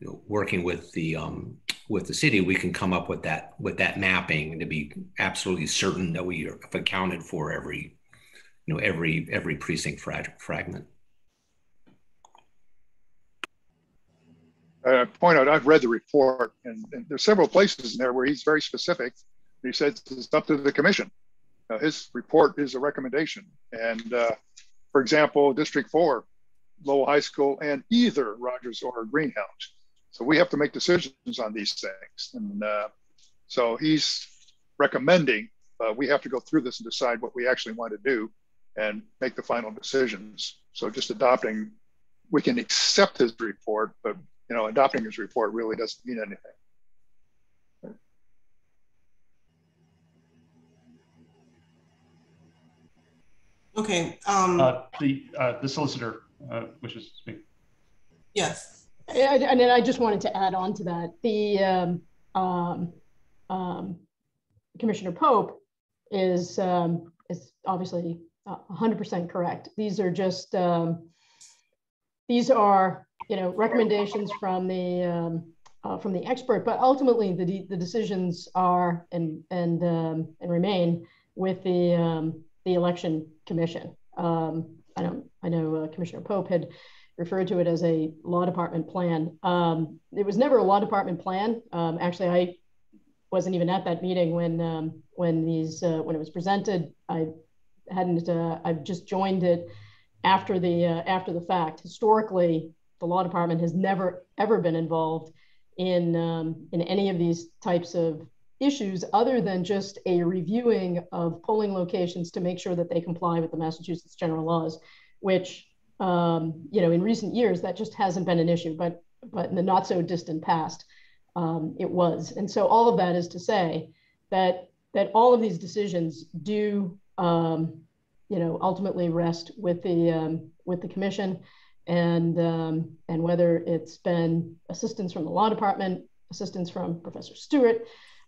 you know, working with the um, with the city, we can come up with that with that mapping to be absolutely certain that we have accounted for every, you know, every every precinct frag- fragment. I point out, I've read the report and, and there's several places in there where he's very specific. He says it's up to the commission. His report is a recommendation. And uh, for example, District 4, Lowell High School, and either Rogers or Greenhalge. So we have to make decisions on these things. And uh, so he's recommending, uh, we have to go through this and decide what we actually want to do and make the final decisions. So just adopting, we can accept his report, but you know, adopting his report really doesn't mean anything. Okay, um, Uh, the, uh, the solicitor, uh, wishes to speak. yes, And and I just wanted to add on to that, the um, um, um, Commissioner Pope is, um, is obviously 100% correct. These are just um, these are you know recommendations from the um, uh, from the expert, but ultimately the the decisions are and and um, and remain with the um, the election commission. Um, I don't I know uh, Commissioner Pope had referred to it as a law department plan. Um, it was never a law department plan. Um, actually, I wasn't even at that meeting when um, when these uh, when it was presented. I hadn't. Uh, I've just joined it after the uh, after the fact. Historically, the law department has never ever been involved in um, in any of these types of issues other than just a reviewing of polling locations to make sure that they comply with the Massachusetts general laws, which um, you know in recent years that just hasn't been an issue, but but in the not so distant past um, it was. And so all of that is to say that that all of these decisions do um, you know ultimately rest with the um, with the commission and um, and whether it's been assistance from the law department, assistance from Professor Stewart,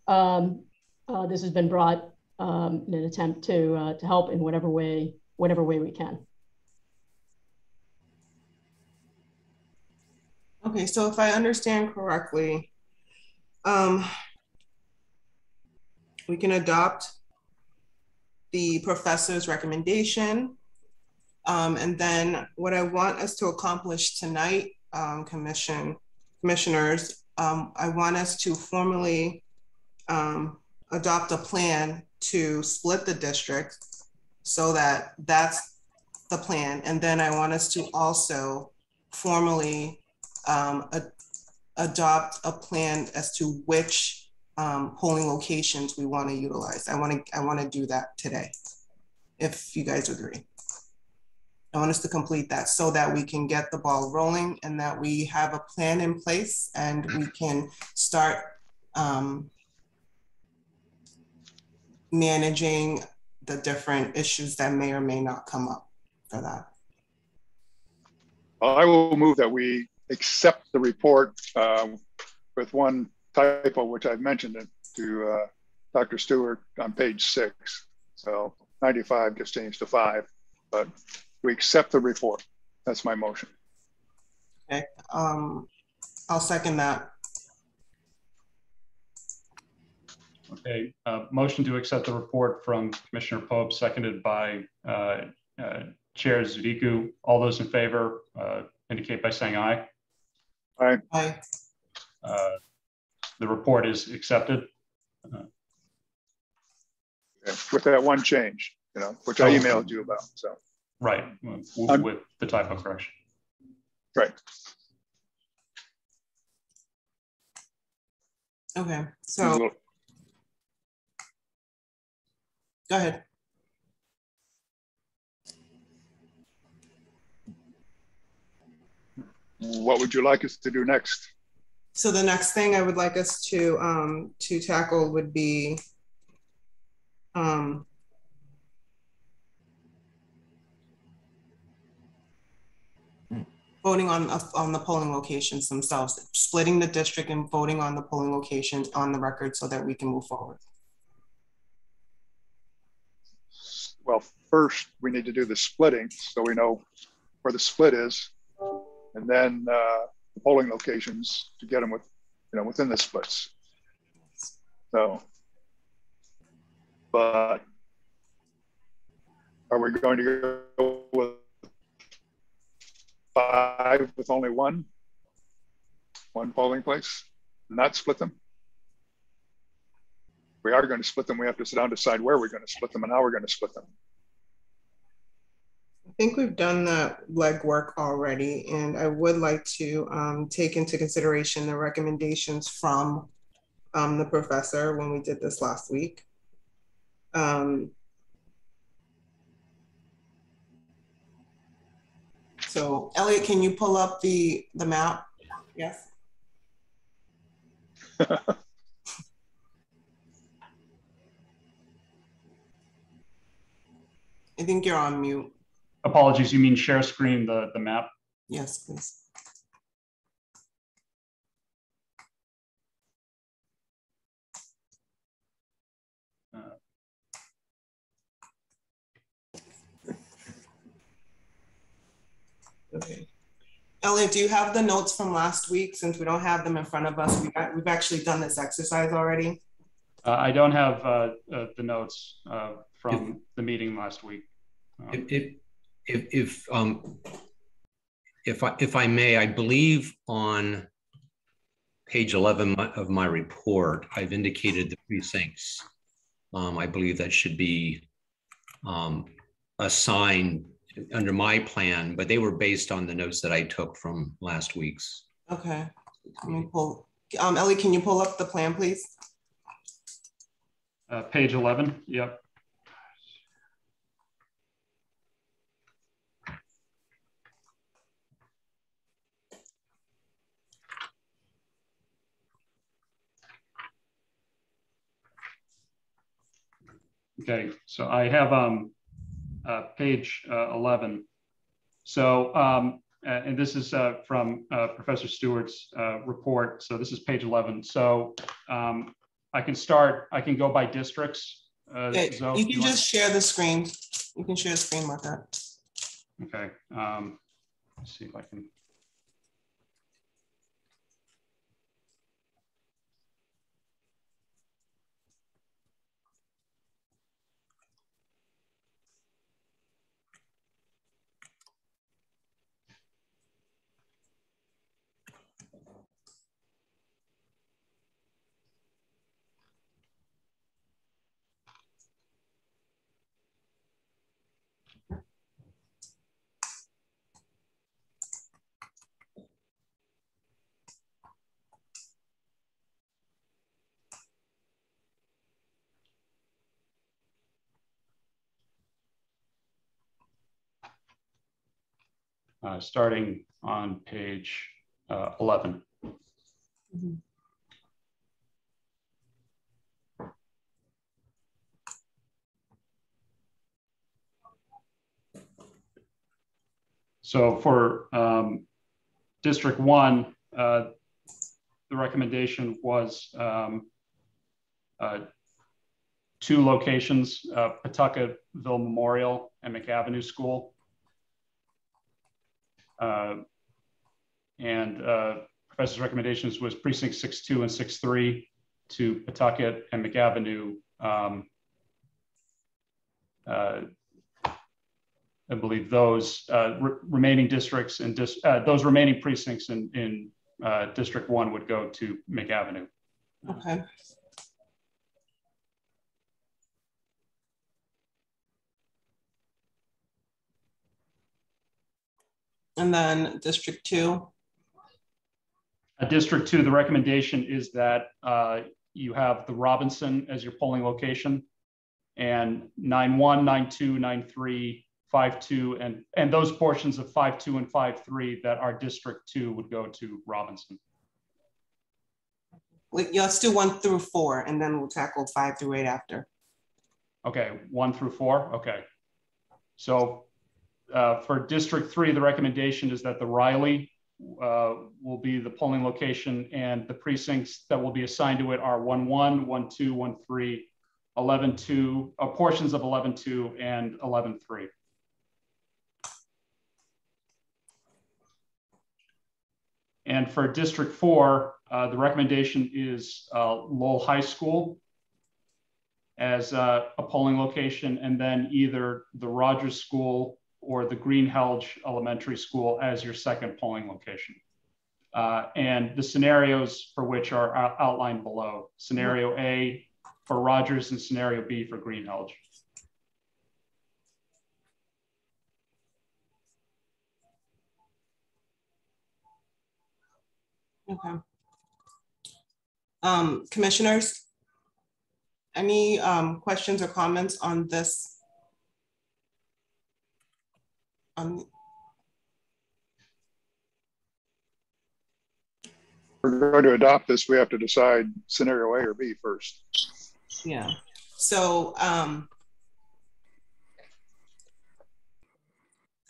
um, uh, this has been brought um, in an attempt to uh, to help in whatever way whatever way we can. Okay, so if I understand correctly, um, we can adopt the professor's recommendation. Um, and then what I want us to accomplish tonight, um, commission commissioners, um, I want us to formally um, adopt a plan to split the district so that that's the plan. And then I want us to also formally um, a, adopt a plan as to which um, polling locations we want to utilize. I want to I want to do that today, if you guys agree. I want us to complete that so that we can get the ball rolling and that we have a plan in place and we can start um, managing the different issues that may or may not come up for that. I will move that we accept the report uh, with one typo, which I've mentioned it to uh, Dr. Stewart on page six. So 95 gets changed to five, but we accept the report. That's my motion. Okay, um, I'll second that. Okay, uh, motion to accept the report from Commissioner Pope, seconded by uh, uh, Chair Zudiku. All those in favor uh, indicate by saying aye. Aye. Aye. Uh, The report is accepted. With that one change, you know, which I emailed you about. So, Right, with with the typo correction. right. Okay, so go ahead. What would you like us to do next? So the next thing I would like us to um, to tackle would be um, voting on on the polling locations themselves, splitting the district and voting on the polling locations on the record so that we can move forward. Well, first we need to do the splitting so we know where the split is, and then uh, the polling locations to get them with, you know, within the splits. So, but are we going to go with five with only one, one polling place, and not split them? We are going to split them, we have to sit down and decide where we're going to split them and how we're going to split them. I think we've done that legwork already, and I would like to um, take into consideration the recommendations from um, the professor when we did this last week. Um, so, Elliot, can you pull up the the map? Yes. [LAUGHS] I think you're on mute. Apologies, you mean share screen, the, the map? Yes, please. Okay. Elliot, do you have the notes from last week? Since we don't have them in front of us, we got, we've actually done this exercise already. Uh, I don't have uh, uh, the notes from the meeting last week. Um, If, if, if, if, um, if I, if I may, I believe on page 11 of my report, I've indicated the precincts. Um, I believe that should be, um, assigned under my plan, but they were based on the notes that I took from last week's. Okay, let me pull, um, Ellie, can you pull up the plan, please? uh, page 11, yep. Okay, so I have um, uh, page uh, 11. So, um, uh, and this is uh, from uh, Professor Stewart's uh, report. So this is page 11. So um, I can start, I can go by districts. Uh, Okay, Zoe, you can want- just share the screen. You can share the screen with that. Okay, um, let's see if I can. Uh, starting on page uh, 11. Mhm. So for um, District One, uh, the recommendation was um, uh, two locations, uh, Pawtucketville Memorial and McAvinnue School. Uh, and uh, professor's recommendations was precinct six two and six three to Pawtucket and McAvinnue. Um, uh, I believe those re- remaining districts and dis- those remaining precincts in, in District One would go to McAvinnue. Okay. And then District Two, Uh, District Two, the recommendation is that uh, you have the Robinson as your polling location and nine one, nine two, nine three, five two, and, and those portions of five two and five three that are District Two would go to Robinson. Wait, yeah, let's do one through four, and then we'll tackle five through eight after. Okay, one through four, okay. So uh, for District Three, the recommendation is that the Reilly uh, will be the polling location and the precincts that will be assigned to it are one one, one two, one three, eleven two, uh, portions of eleven two and eleven three. And for District Four, uh, the recommendation is uh, Lowell High School as uh, a polling location, and then either the Rogers School or the Greenhalge Elementary School as your second polling location. Uh, and the scenarios for which are out- outlined below. Scenario A for Rogers and scenario B for Greenhalge. Okay. Um, commissioners? Any um, questions or comments on this? On, We're going to adopt this, we have to decide scenario A or B first. yeah, so um,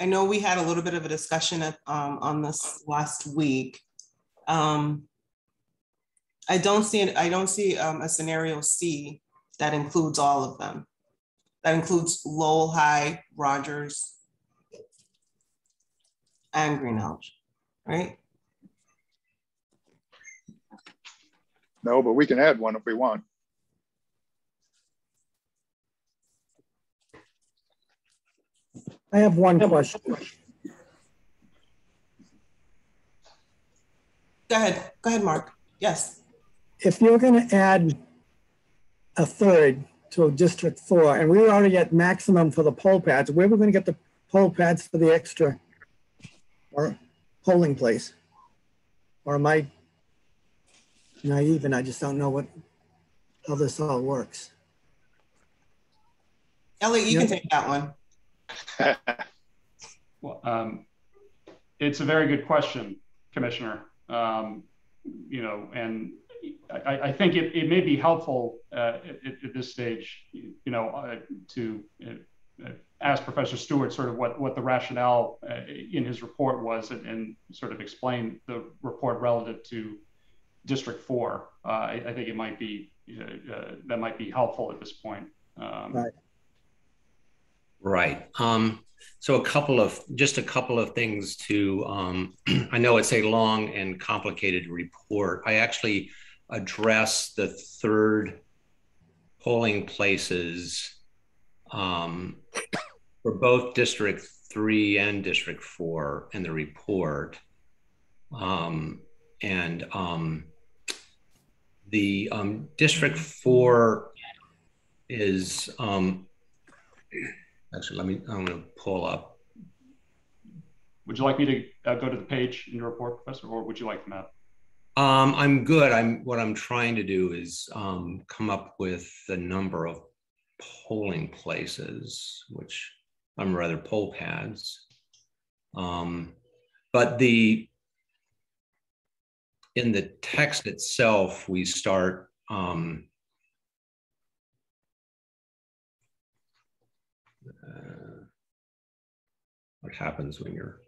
I know we had a little bit of a discussion at, um, on this last week. Um, I don't see, it. I don't see um, a scenario C that includes all of them. That includes Lowell High, Rogers. And Greenhalge, right? No, but we can add one if we want. I have one question. Go ahead, go ahead, Mark. Yes. If you're gonna add a third to District Four, and we were already at maximum for the poll pads, where are we gonna get the poll pads for the extra or polling place? Or am I naive and I just don't know what, how this all works? Elliot, you can take that one. [LAUGHS] Well, um, it's a very good question, Commissioner. Um, you know, and I, I think it, it may be helpful uh, at, at this stage, you know, uh, to uh, ask Professor Stewart sort of what, what the rationale uh, in his report was and, and, sort of explain the report relative to District 4. Uh, I, I, think it might be, uh, that might be helpful at this point. Um, Right. Right. Um, so a couple of just a couple of things to um, [CLEARS THROAT] I know it's a long and complicated report. I actually address the third polling places um, for both District Three and District Four in the report, um, and um, the um, District Four is um, Actually, let me, I'm going to pull up. Would you like me to uh, go to the page in your report, Professor, or would you like the map? Um, I'm good. I'm what I'm trying to do is um, come up with the number of polling places, which I'm rather poll pads. Um, but the in the text itself, we start um, uh, what happens when you're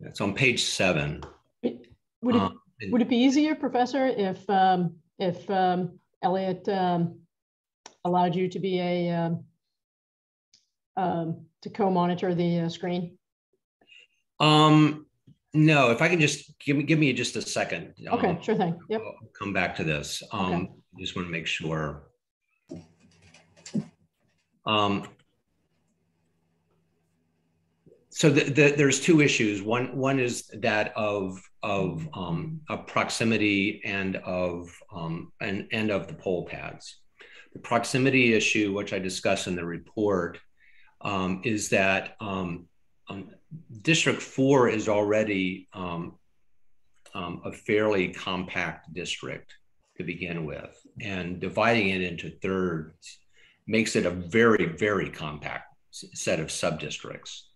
it's on page seven Would it, Um, would it be easier, Professor, if, um, if um, Elliot um, allowed you to be a, um, um, to co-monitor the uh, screen? um no if i can just give me give me just a second Okay, um, sure thing. Yep. I'll come back to this um just want to make sure um so the, the, there's two issues one one is that of of um proximity and of um and and of the poll pads the proximity issue which i discuss in the report um, is that um, um, District 4 is already um, a fairly compact district to begin with, and dividing it into thirds makes it a very, very compact set of sub-districts.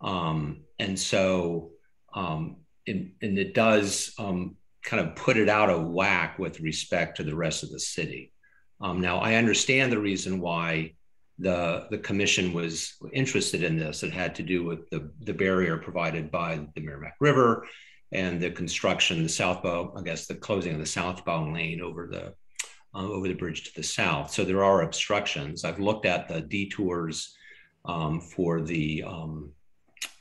And so, um, and, and it does um, kind of put it out of whack with respect to the rest of the city. Um, now, I understand the reason why the the commission was interested in this. It had to do with the the barrier provided by the Merrimack River and the construction, the southbound, I guess, the closing of the southbound lane over the uh, over the bridge to the south. So there are obstructions. I've looked at the detours um, for the um,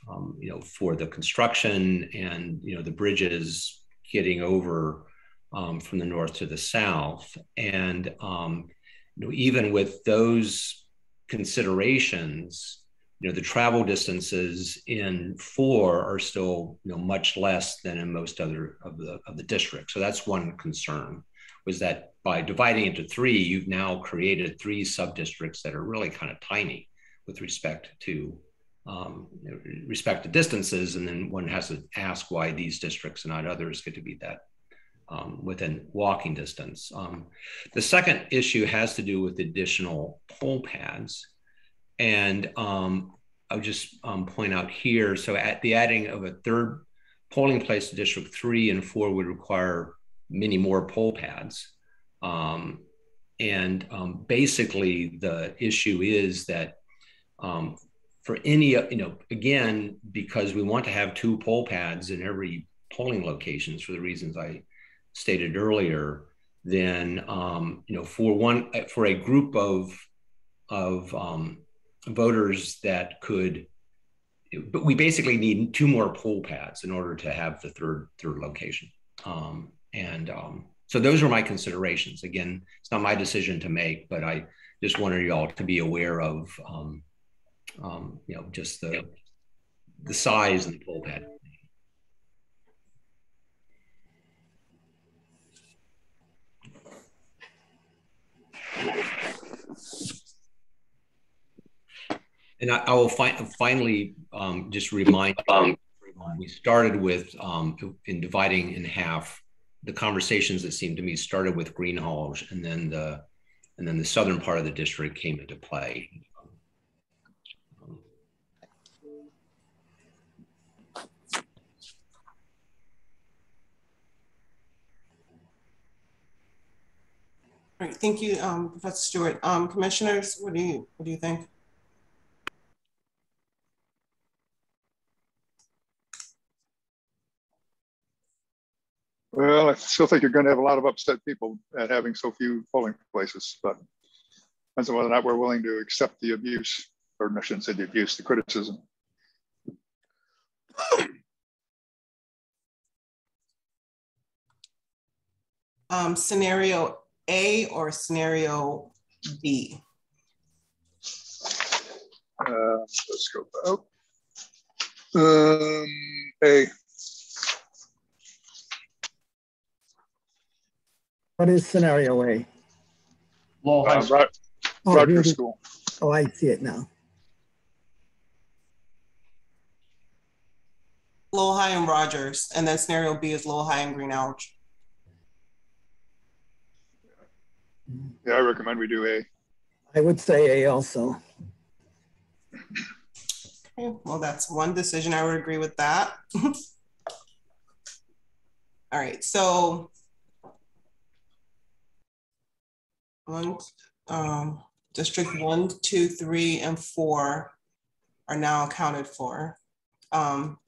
um, you know for the construction and you know the bridges getting over um, from the north to the south, and um, you know even with those considerations, you know, the travel distances in four are still, you know, much less than in most other of the of the districts. So that's one concern was that by dividing into three, you've now created three sub-districts that are really kind of tiny with respect to um, respect to distances. And then one has to ask why these districts and not others get to be that um, within walking distance. Um, the second issue has to do with additional poll pads. And um, I'll just um, point out here, so at the adding of a third polling place to District 3 and 4 would require many more poll pads. Um, and basically the issue is that um, for any, you know, again, because we want to have two poll pads in every polling locations for the reasons I stated earlier, then um, you know for one for a group of of um, voters that could. But we basically need two more poll pads in order to have the third third location. Um, and um, so those are my considerations. Again, it's not my decision to make, but I just wanted y'all to be aware of, um, um, you know, just the the size and the poll pad. And I, I will fi finally um, just remind um, we started with um, in dividing in half the conversations that seemed to me started with Greenhalge and then the and then the southern part of the district came into play. Right, thank you, um, Professor Stewart. Um, commissioners, what do you what do you think? Well, I still think you're going to have a lot of upset people at having so few polling places, but depends on whether or not we're willing to accept the abuse, or I shouldn't say the abuse, the criticism. [COUGHS] Um, scenario A or scenario B? Uh, let's go out. Um, A. What is scenario A? Lowell High Uh, School. Rod- Oh, here Rogers. School. Oh, I see it now. Lowell High and Rogers, and then scenario B is Lowell High and Greenhalge. Yeah, I recommend we do A. I would say A also. Okay, well, that's one decision. I would agree with that. [LAUGHS] All right, so one, um, District one, two, three, and four are now accounted for. Um,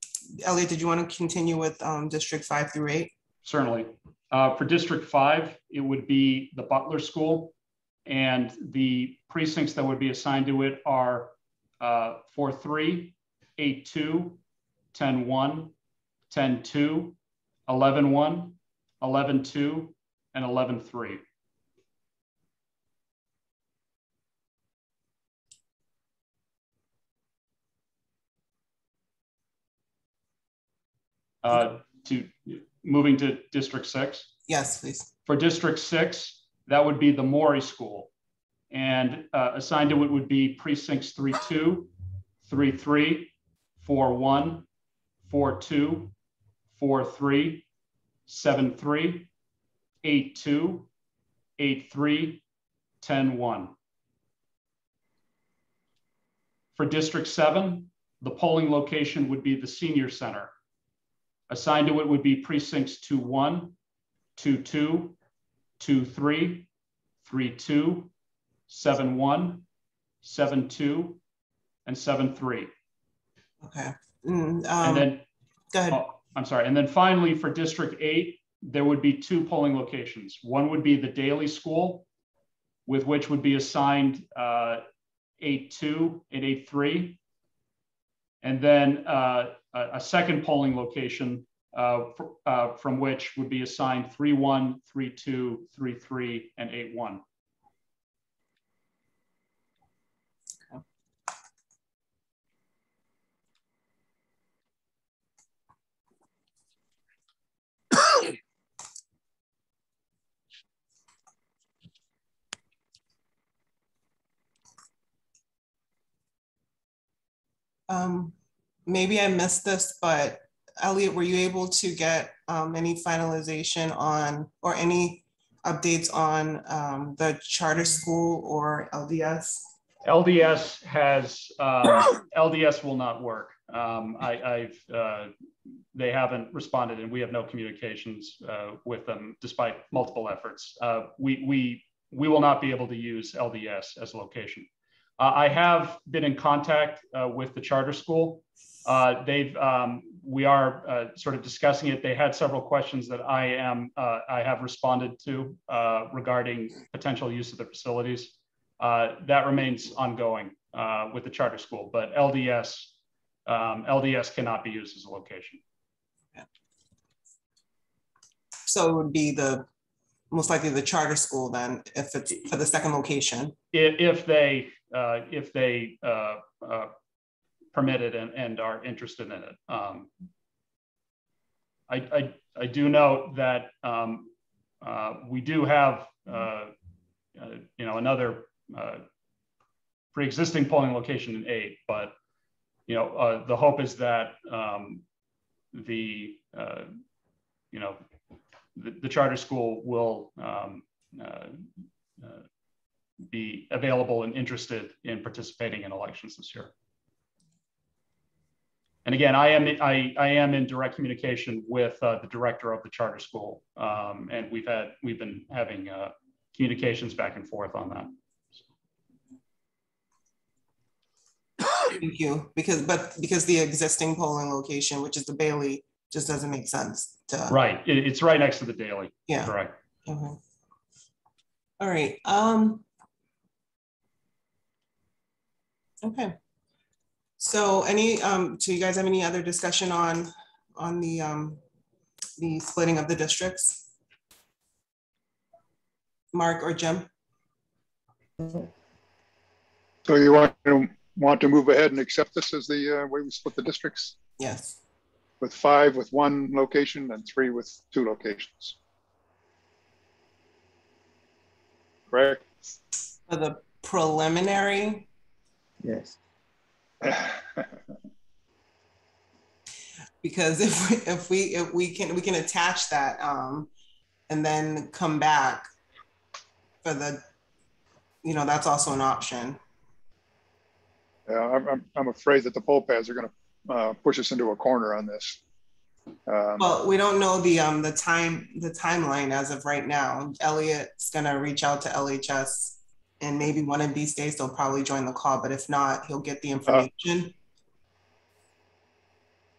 Elliot, did you want to continue with um, District five through eight? Certainly. Uh, For District 5, it would be the Butler School. And the precincts that would be assigned to it are uh, 4-3, 8-2, 10-1, 10-2, 11-1, 11-2, and 11-3. Uh, To, moving to District 6. Yes, please. For District Six, that would be the Morey School. And uh, assigned to it would be precincts three, two, three, three, four, one, four, two, four, three, seven, three, eight, two, eight, three, ten, one. For District Seven, the polling location would be the Senior Center. Assigned to it would be precincts two, one, two, two, two, three, three, two, seven, one, seven, two, and seven, three. Okay. Mm, And um, then, go ahead. oh, I'm sorry. And then finally, for District Eight, there would be two polling locations. One would be the Daley School, with which would be assigned uh, eight, two, and eight, three. And then uh, a, second polling location uh, fr- uh, from which would be assigned three, one, three, two, three, three, and eight, one. Um, maybe I missed this, but Elliot, were you able to get um, any finalization on or any updates on um, the charter school or LDS? LDS has, um, [COUGHS] LDS will not work. Um, I, I've, uh, they haven't responded and we have no communications, uh, with them despite multiple efforts. Uh, we, we, we will not be able to use LDS as a location. Uh, I have been in contact, uh, with the charter school. Uh, they've, um, we are, uh, sort of discussing it. They had several questions that I am, uh, I have responded to, uh, regarding potential use of the facilities. Uh, that remains ongoing. uh, with the charter school, but LDS um, LDS cannot be used as a location. So it would be the, most likely the charter school then, if it's for the second location. If, if they if they uh, uh, permit it and, and are interested in it. Um, I, I, I do note that um, uh, we do have uh, uh, you know another pre-existing polling location in eight, but you know the hope is that um, the you know the, the, charter school will um, be available and interested in participating in elections this year. And again, I am I, I am in direct communication with uh, the director of the charter school, um, and we've had we've been having uh, communications back and forth on that. Thank you. Because but because the existing polling location, which is the Bailey, just doesn't make sense to right. It, it's right next to the Daley. Yeah. Correct. Okay. All right. Um. Okay. So any, um, do you guys have any other discussion on, on the, um, the splitting of the districts? Mark or Jim? So you want to want to move ahead and accept this as the uh, way we split the districts? Yes. With five with one location and three with two locations. Correct? For the preliminary, Yes. [SIGHS] because if we, if we if we can we can attach that um, and then come back for the you know that's also an option. Yeah, I'm, I'm, I'm afraid that the poll pads are going to uh, push us into a corner on this. Um, well, we don't know the um the time the timeline as of right now. Elliot's gonna reach out to LHS and maybe one of these days they'll probably join the call. But if not, he'll get the information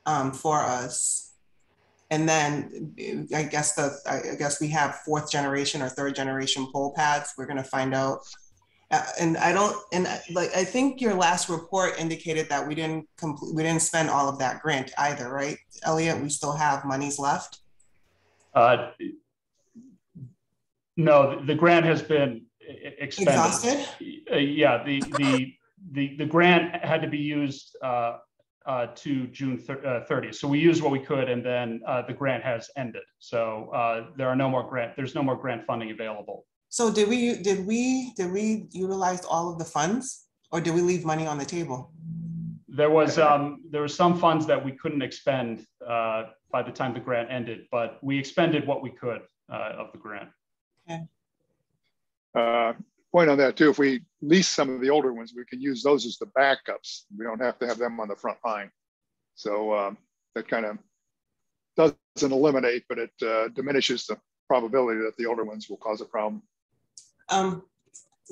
um, for us. And then I guess the I guess we have fourth generation or third generation poll pads. We're gonna find out. Uh, and I don't and like I think your last report indicated that we didn't complete we didn't spend all of that grant either, right, Elliot? We still have monies left. Uh, no, the grant has been expended. Exhausted? Uh, yeah, the, the, the, the grant had to be used uh, uh, to June thir- 30th. Uh, so we used what we could and then uh, the grant has ended. So uh, there are no more grant, there's no more grant funding available. So did we, did we, did we utilize all of the funds or did we leave money on the table? There was, um, there was some funds that we couldn't expend by the time the grant ended, but we expended what we could of the grant. Okay. Uh, point on that too, if we lease some of the older ones, we can use those as the backups. We don't have to have them on the front line. So um, that kind of doesn't eliminate, but it uh, diminishes the probability that the older ones will cause a problem. Um,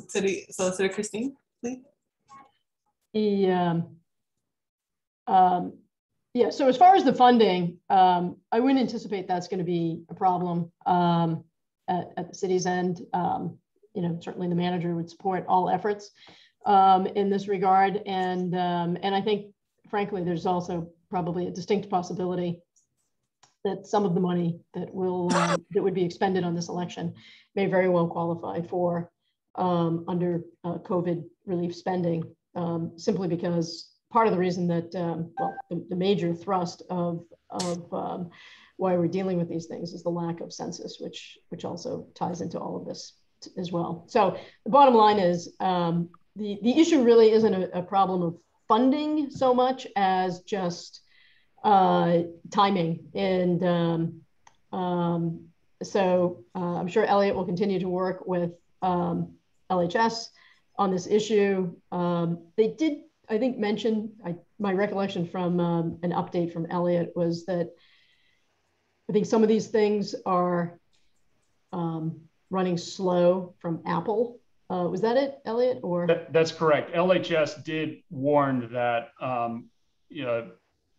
City Solicitor Christine, please. The, um, um, yeah, so as far as the funding, um, I wouldn't anticipate that's going to be a problem um, at, at, the city's end. Um, you know, certainly the manager would support all efforts um, in this regard. And, um, and I think, frankly, there's also probably a distinct possibility that some of the money that will um, that would be expended on this election may very well qualify for um, under uh, COVID relief spending, um, simply because part of the reason that um, well, the, the, major thrust of of why we're dealing with these things is the lack of census, which which also ties into all of this as well. So the bottom line is um, the, the issue really isn't a, a, problem of funding so much as just uh, timing. And um, um, so uh, I'm sure Elliot will continue to work with um, LHS on this issue. Um, they did, I think, mention, I, my recollection from um, an update from Elliot was that I think some of these things are um, running slow from Apple. Uh, was that it, Elliot? Or that, that's correct. LHS did warn that um, you know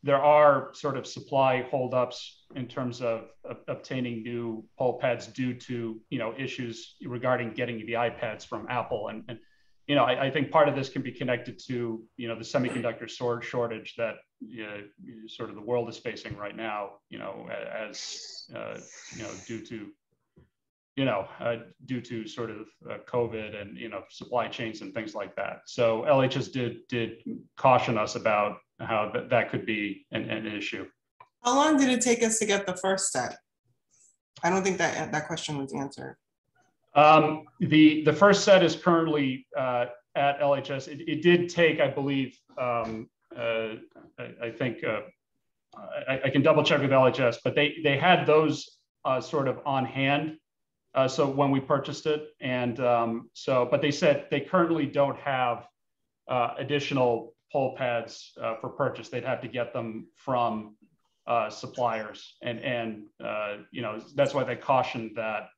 there are sort of supply holdups in terms of, obtaining new poll pads due to you know issues regarding getting the iPads from Apple, and, and you know, I, I, think part of this can be connected to, you know, the semiconductor shortage that you know, sort of the world is facing right now, you know, as, uh, you know, due to, you know, uh, due to sort of uh, COVID and, you know, supply chains and things like that. So LHS did, did caution us about how that, that could be an, an issue. How long did it take us to get the first set? I don't think that that question was answered. Um, the the first set is currently uh, at LHS. It, it, did take, I believe, um, uh, I, I, think uh, I, I, can double check with LHS, but they they had those uh, sort of on hand. Uh, so when we purchased it, and um, so, but they said they currently don't have uh, additional poll pads for purchase. They'd have to get them from suppliers, and and you know that's why they cautioned that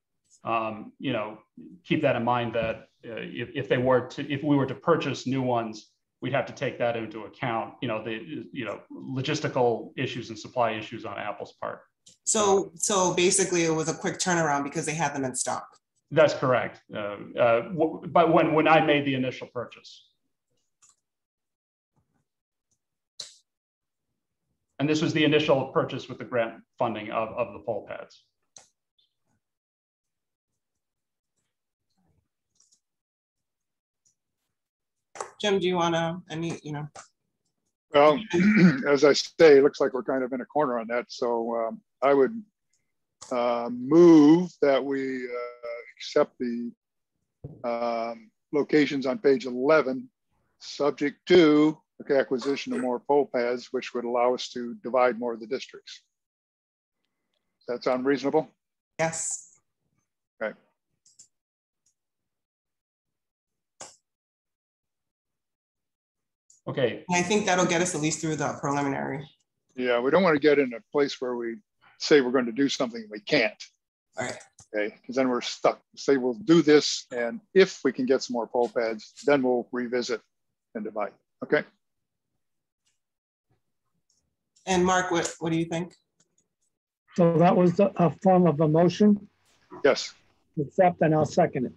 um, you know, keep that in mind that uh, if, if they were to, if we were to purchase new ones, we'd have to take that into account, you know, the, you know, logistical issues and supply issues on Apple's part. So, so basically it was a quick turnaround because they had them in stock. That's correct. Uh, uh, but when, when I made the initial purchase. And this was the initial purchase with the grant funding of, of the poll pads. Jim, do you want to, any, you know? Well, [CLEARS THROAT] as I say, it looks like we're kind of in a corner on that. So um, I would uh, move that we uh, accept the um, locations on page 11, subject to the acquisition of more poll pads, which would allow us to divide more of the districts. Does that sound reasonable? Yes. Okay. And I think that'll get us at least through the preliminary. Yeah, we don't want to get in a place where we say we're going to do something we can't. All right. Okay, because then we're stuck. Say we'll do this, and if we can get some more poll pads, then we'll revisit and divide. Okay. And Mark, what, what do you think? So that was a form of a motion? Yes. Accept, and I'll second it.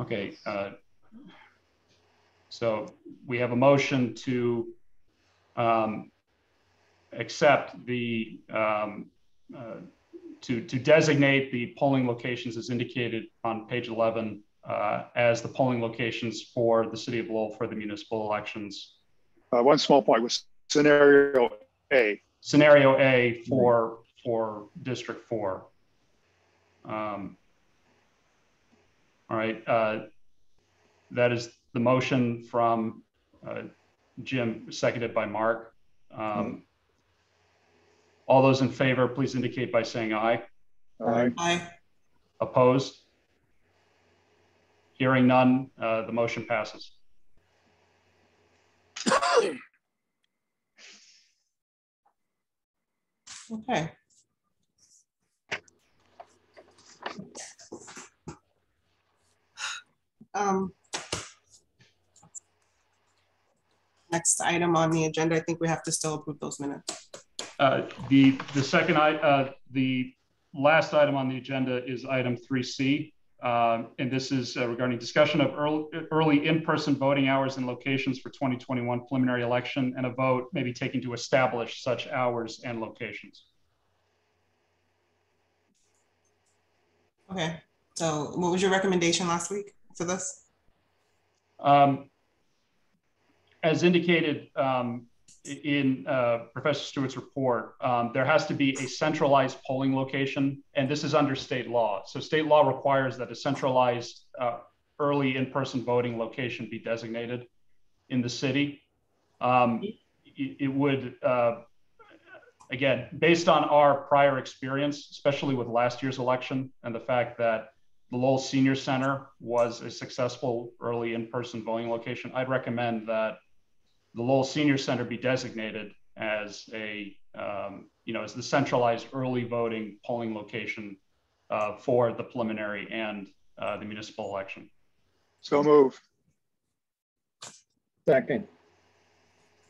Okay. Uh, so we have a motion to um, accept the um, uh, to to designate the polling locations as indicated on page 11 uh, as the polling locations for the city of Lowell for the municipal elections. Uh, one small point was scenario A. Scenario A for for District Four. Um, all right. Uh, that is the motion from uh, Jim, seconded by Mark. Um, all those in favor, please indicate by saying aye. Aye. Aye. Opposed? Hearing none, uh, the motion passes. Okay. Um, next item on the agenda, I think we have to still approve those minutes. Uh, the the second I, uh, the last item on the agenda is item 3C. Uh, and this is uh, regarding discussion of early, early in-person voting hours and locations for 2021 preliminary election and a vote may be taken to establish such hours and locations. Okay, so what was your recommendation last week? for this? Um, as indicated um, in uh, Professor Stewart's report, um, there has to be a centralized polling location, and this is under state law. So state law requires that a centralized uh, early in-person voting location be designated in the city. Um, it, it, would, uh, again, based on our prior experience, especially with last year's election and the fact that the Lowell Senior Center was a successful early in-person voting location. I'd recommend that the Lowell Senior Center be designated as a, um, you know, as the centralized early voting polling location uh, for the preliminary and uh, the municipal election. So move. Second.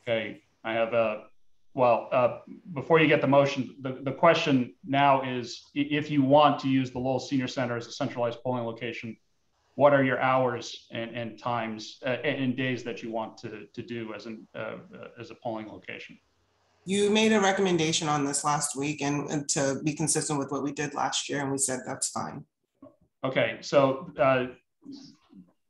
Okay, I have a, well, uh, before you get the motion, the, the question now is if you want to use the Lowell Senior Center as a centralized polling location, what are your hours and, and times uh, and days that you want to, to do as, an, uh, as a polling location? You made a recommendation on this last week and, and to be consistent with what we did last year, and we said that's fine. Okay, so uh,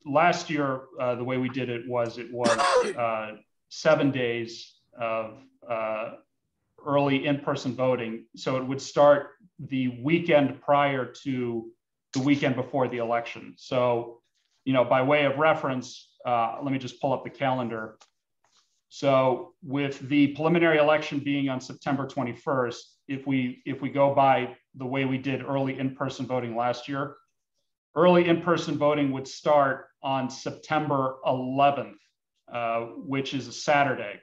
last year, uh, the way we did it was it was uh, seven days of uh, early in-person voting. So it would start the weekend prior to the weekend before the election. So, you know, by way of reference, uh, let me just pull up the calendar. So with the preliminary election being on September 21st, if we if we go by the way we did early in-person voting last year, early in-person voting would start on September 11th, uh, which is a Saturday.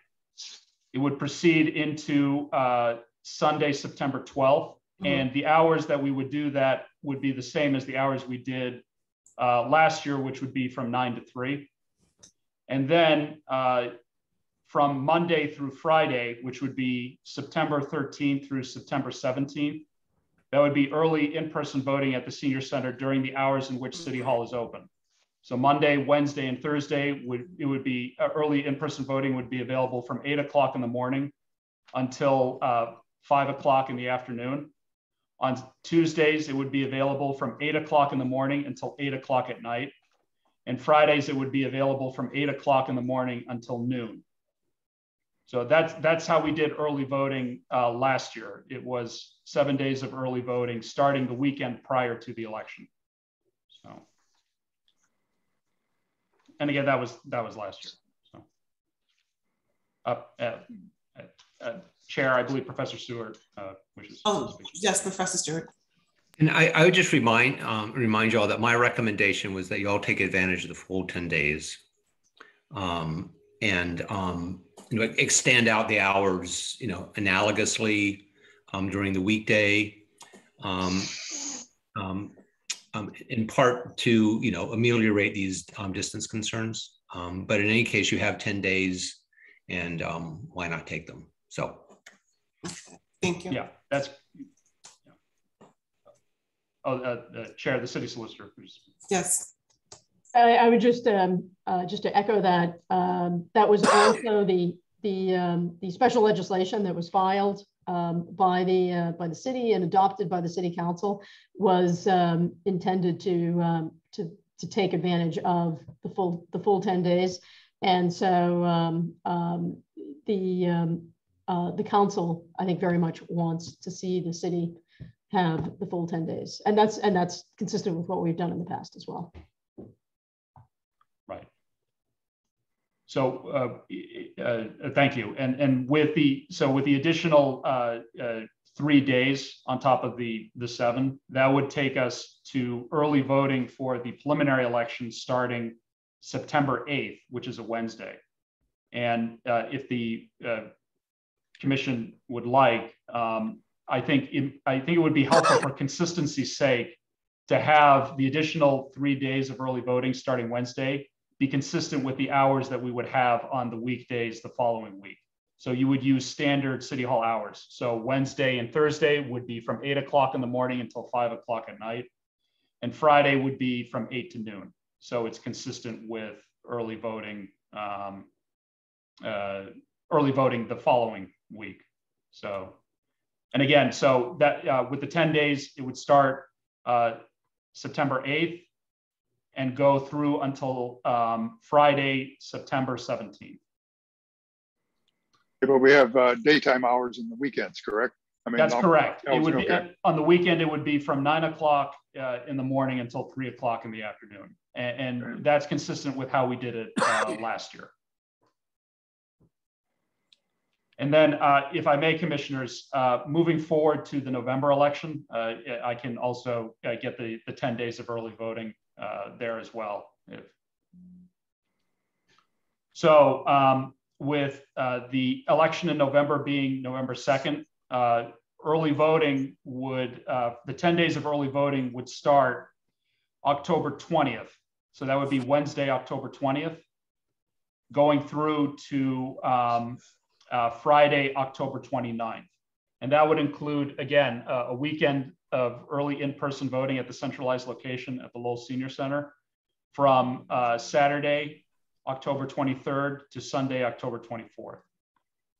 It would proceed into uh, Sunday, September 12th, mm-hmm. and the hours that we would do that would be the same as the hours we did uh, last year, which would be from nine to three. And then uh, from Monday through Friday, which would be September 13th through September 17th, that would be early in-person voting at the senior center during the hours in which City Hall is open. So Monday, Wednesday, and Thursday would it would be uh, early in-person voting would be available from eight o'clock in the morning until uh, five o'clock in the afternoon. On Tuesdays, it would be available from eight o'clock in the morning until eight o'clock at night. And Fridays, it would be available from eight o'clock in the morning until noon. So that's that's how we did early voting uh, last year. It was seven days of early voting starting the weekend prior to the election. So and again, that was that was last year. So, up uh, uh, chair, I believe Professor Stewart uh, wishes. Oh, yes, Professor Stewart. And I, I would just remind um, remind you all that my recommendation was that you all take advantage of the full ten days, um, and um, you know extend out the hours, you know, analogously um, during the weekday. Um, um, um, in part to you know ameliorate these um, distance concerns. Um, but in any case, you have 10 days and um, why not take them? So. Thank you. Yeah, that's. Yeah. Oh, uh, the chair, the city solicitor, please. Yes. I, I would just um, uh, just to echo that um, that was also the the the special legislation that was filed um, by the uh, by the city and adopted by the city council was um, intended to um, to to take advantage of the full the full 10 days and so um, um, the um, uh, the council I think very much wants to see the city have the full 10 days and that's and that's consistent with what we've done in the past as well Right. So uh, uh, thank you. And and with the so with the additional uh, uh, three days on top of the the seven, that would take us to early voting for the preliminary election starting September eighth, which is a Wednesday. And uh, if the uh, commission would like, um, I think it, I think it would be helpful for consistency's sake to have the additional three days of early voting starting Wednesday be consistent with the hours that we would have on the weekdays the following week. So you would use standard city hall hours. So Wednesday and Thursday would be from eight o'clock in the morning until five o'clock at night. And Friday would be from eight to noon. So it's consistent with early voting, um, uh, early voting the following week. So, and again, so that uh, with the 10 days, it would start uh, September 8th and go through until um, Friday, September 17th. But we have uh, daytime hours in the weekends, correct? I mean, that's correct. It would be okay. on the weekend. It would be from nine o'clock uh, in the morning until three o'clock in the afternoon, and, and that's consistent with how we did it uh, last year. And then, uh, if I may, commissioners, uh, moving forward to the November election, uh, I can also uh, get the, the 10 days of early voting uh, there as well. If... So um, with uh, the election in November being November 2nd, uh, early voting would, the 10 days of early voting would start October 20th. So that would be Wednesday, October 20th, going through to um, uh, Friday, October 29th. And that would include, again, uh, a weekend of early in-person voting at the centralized location at the Lowell Senior Center from uh, Saturday, October 23rd to Sunday, October 24th.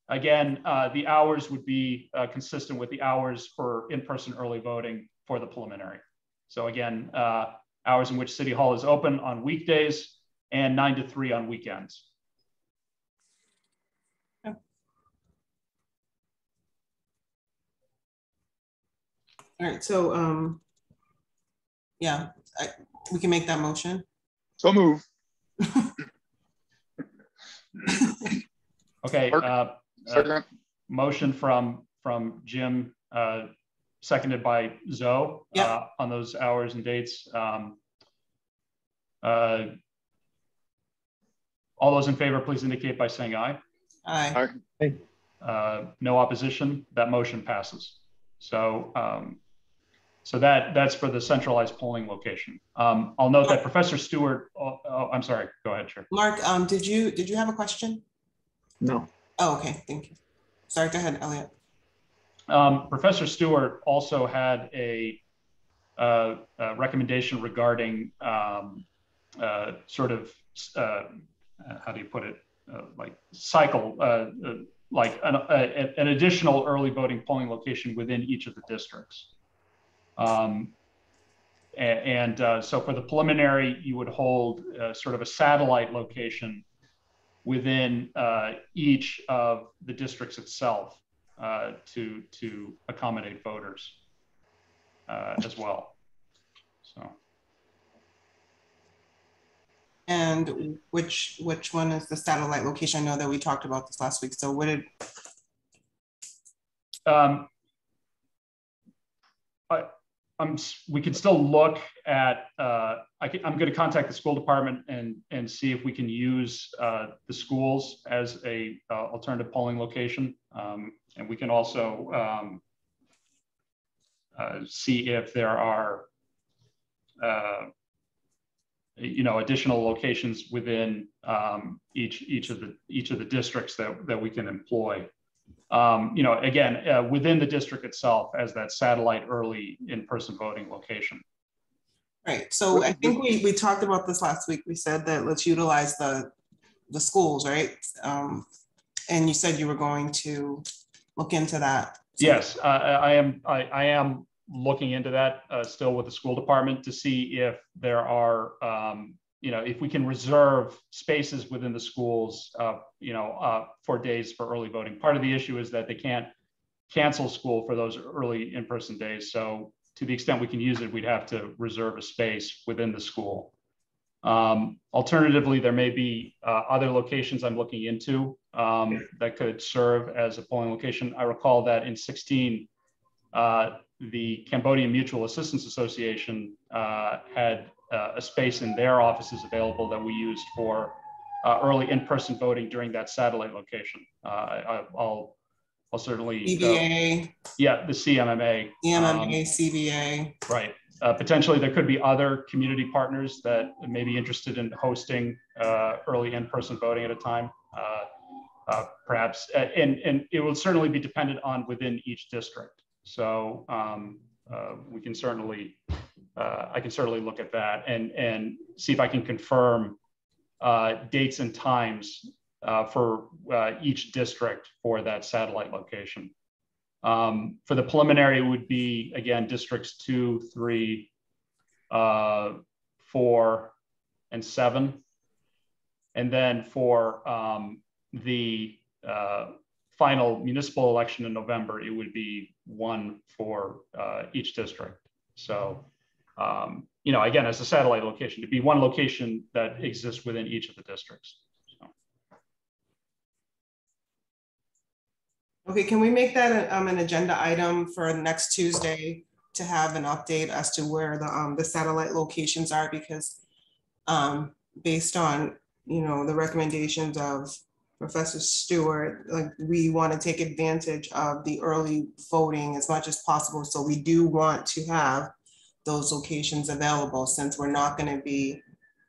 Again, uh, the hours would be uh, consistent with the hours for in-person early voting for the preliminary. So again, uh, hours in which City Hall is open on weekdays and nine to three on weekends. All right, so, um, yeah, I, we can make that motion. So move. [LAUGHS] Okay, Mark? uh, uh, Second. motion from, from Jim, uh, seconded by Zoe, Yep. uh, on those hours and dates. Um, uh, All those in favor, please indicate by saying aye. Aye. Uh, No opposition, that motion passes. So, um, so that, that's for the centralized polling location. Um, I'll note that Professor Stewart, oh, oh, I'm sorry, go ahead, Chair. Mark, um, did you, did you have a question? No. Oh, okay, thank you. Sorry, go ahead, Elliot. Um, Professor Stewart also had a, uh, a recommendation regarding um, uh, sort of, uh, how do you put it, uh, like cycle, uh, uh, like an, a, an additional early voting polling location within each of the districts. Um, and uh, so for the preliminary, you would hold uh, sort of a satellite location within uh, each of the districts itself uh, to to accommodate voters uh, as well. So And which, which one is the satellite location? I know that we talked about this last week, so what did, um, I, I'm we can still look at. Uh, I I'm going to contact the school department and and see if we can use uh, the schools as a uh, alternative polling location, um, and we can also um, uh, see if there are. Uh, you know, additional locations within um, each each of the each of the districts that that we can employ. Um, you know, again, uh, within the district itself as that satellite early in-person voting location. right, so I think we, we talked about this last week. We said that let's utilize the, the schools, right? Um, and you said you were going to look into that. So- Yes, uh, I I am. I, I am looking into that uh, still with the school department to see if there are, um, you know, if we can reserve spaces within the schools, uh, you know, uh, for days for early voting. Part of the issue is that they can't cancel school for those early in-person days. So to the extent we can use it, we'd have to reserve a space within the school. Um, alternatively, there may be uh, other locations I'm looking into um, that could serve as a polling location. I recall that in 16, uh, the Cambodian Mutual Assistance Association uh, had uh, a space in their offices available that we used for uh, early in-person voting during that satellite location. Uh, I, I'll, I'll certainly, CBA, yeah, the CMMA. um, EMMA, CBA, Right. Uh, potentially, there could be other community partners that may be interested in hosting uh, early in-person voting at a time. Uh, uh, perhaps, and and it will certainly be dependent on within each district. So um, uh, we can certainly, uh, I can certainly look at that and and see if I can confirm uh, dates and times uh, for uh, each district for that satellite location. Um, for the preliminary, it would be again districts two, three, four, and seven. And then for um, the uh, final municipal election in November, it would be one for uh, each district. So, um, you know, again, as a satellite location, to be one location that exists within each of the districts. So, Okay, can we make that um, an agenda item for next Tuesday to have an update as to where the, um, the satellite locations are? Because, um, based on, you know, the recommendations of Professor Stewart, like, we want to take advantage of the early voting as much as possible. So we do want to have those locations available since we're not going to be,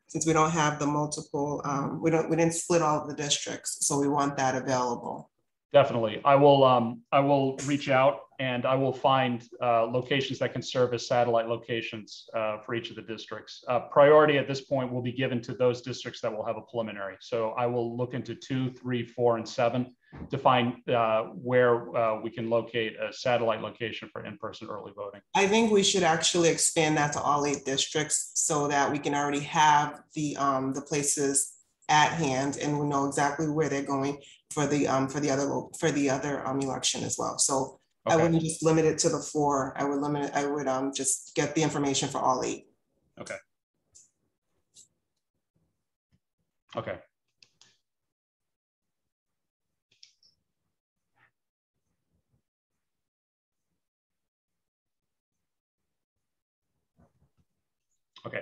since we don't have the multiple, um, we don't, we didn't split all of the districts. So we want that available. Definitely. I will, um, I will reach out and I will find, uh, locations that can serve as satellite locations, uh, for each of the districts. Uh, priority at this point will be given to those districts that will have a preliminary. So I will look into two, three, four, and seven to find, uh, where, uh, we can locate a satellite location for in-person early voting. I think we should actually expand that to all eight districts so that we can already have the, um, the places at hand and we know exactly where they're going for the, um, for the other, for the other, um, election as well. So I Okay, wouldn't just limit it to the four. I would limit, it- I would, um, just get the information for all eight. okay. Okay, Okay.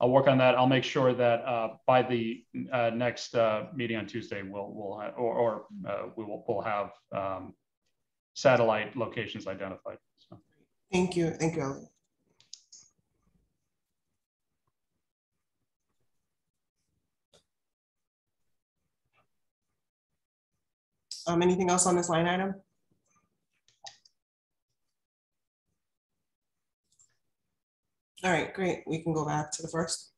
I'll work on that. I'll make sure that uh, by the uh, next uh, meeting on Tuesday, we'll, we'll, ha- or, or uh, we will, we'll have um, satellite locations identified. So, Thank you, thank you. Um, anything else on this line item? All right, great. We can go back to the first.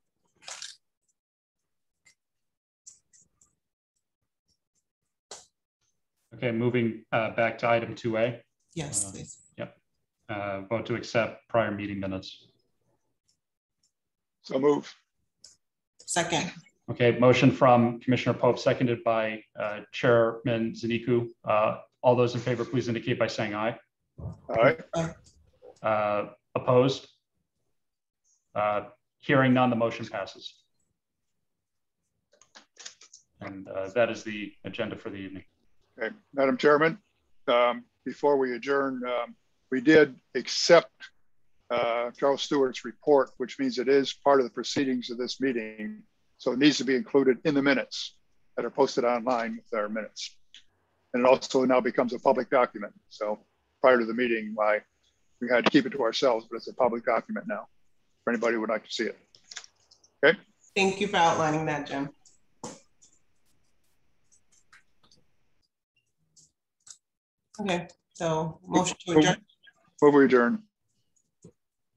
Okay, moving uh, back to item 2A, Yes, Uh, please. uh, vote to accept prior meeting minutes. So move. Second, Okay, motion from Commissioner Pope, seconded by uh, Chairman Zaniku. Uh, All those in favor, please indicate by saying aye. All right. Uh, Opposed? Uh, Hearing none, the motion passes. And uh, that is the agenda for the evening. Okay, Madam Chairman, um, before we adjourn, um, we did accept uh, Charles Stewart's report, which means it is part of the proceedings of this meeting. So it needs to be included in the minutes that are posted online with our minutes. And it also now becomes a public document. So prior to the meeting, we had to keep it to ourselves, but it's a public document now for anybody who would like to see it. Okay. Thank you for outlining that, Jim. Okay, so motion to adjourn. Move we adjourn.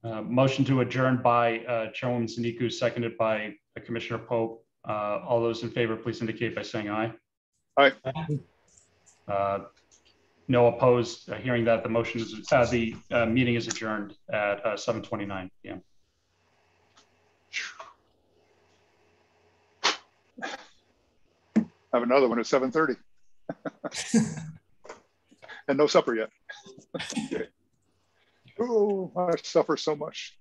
Uh, Motion to adjourn by uh, Chairwoman Zaniku, seconded by uh, Commissioner Pope. Uh, All those in favor, please indicate by saying aye. Aye. Uh, No opposed. Uh, Hearing that, the motion is, uh, the uh, meeting is adjourned at uh, 7:29 PM. Have another one at seven thirty. [LAUGHS] And no supper yet. Okay. Oh, I suffer so much.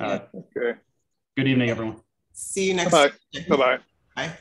Uh, Okay, Good evening, everyone. See you next. bye, bye-bye. Bye.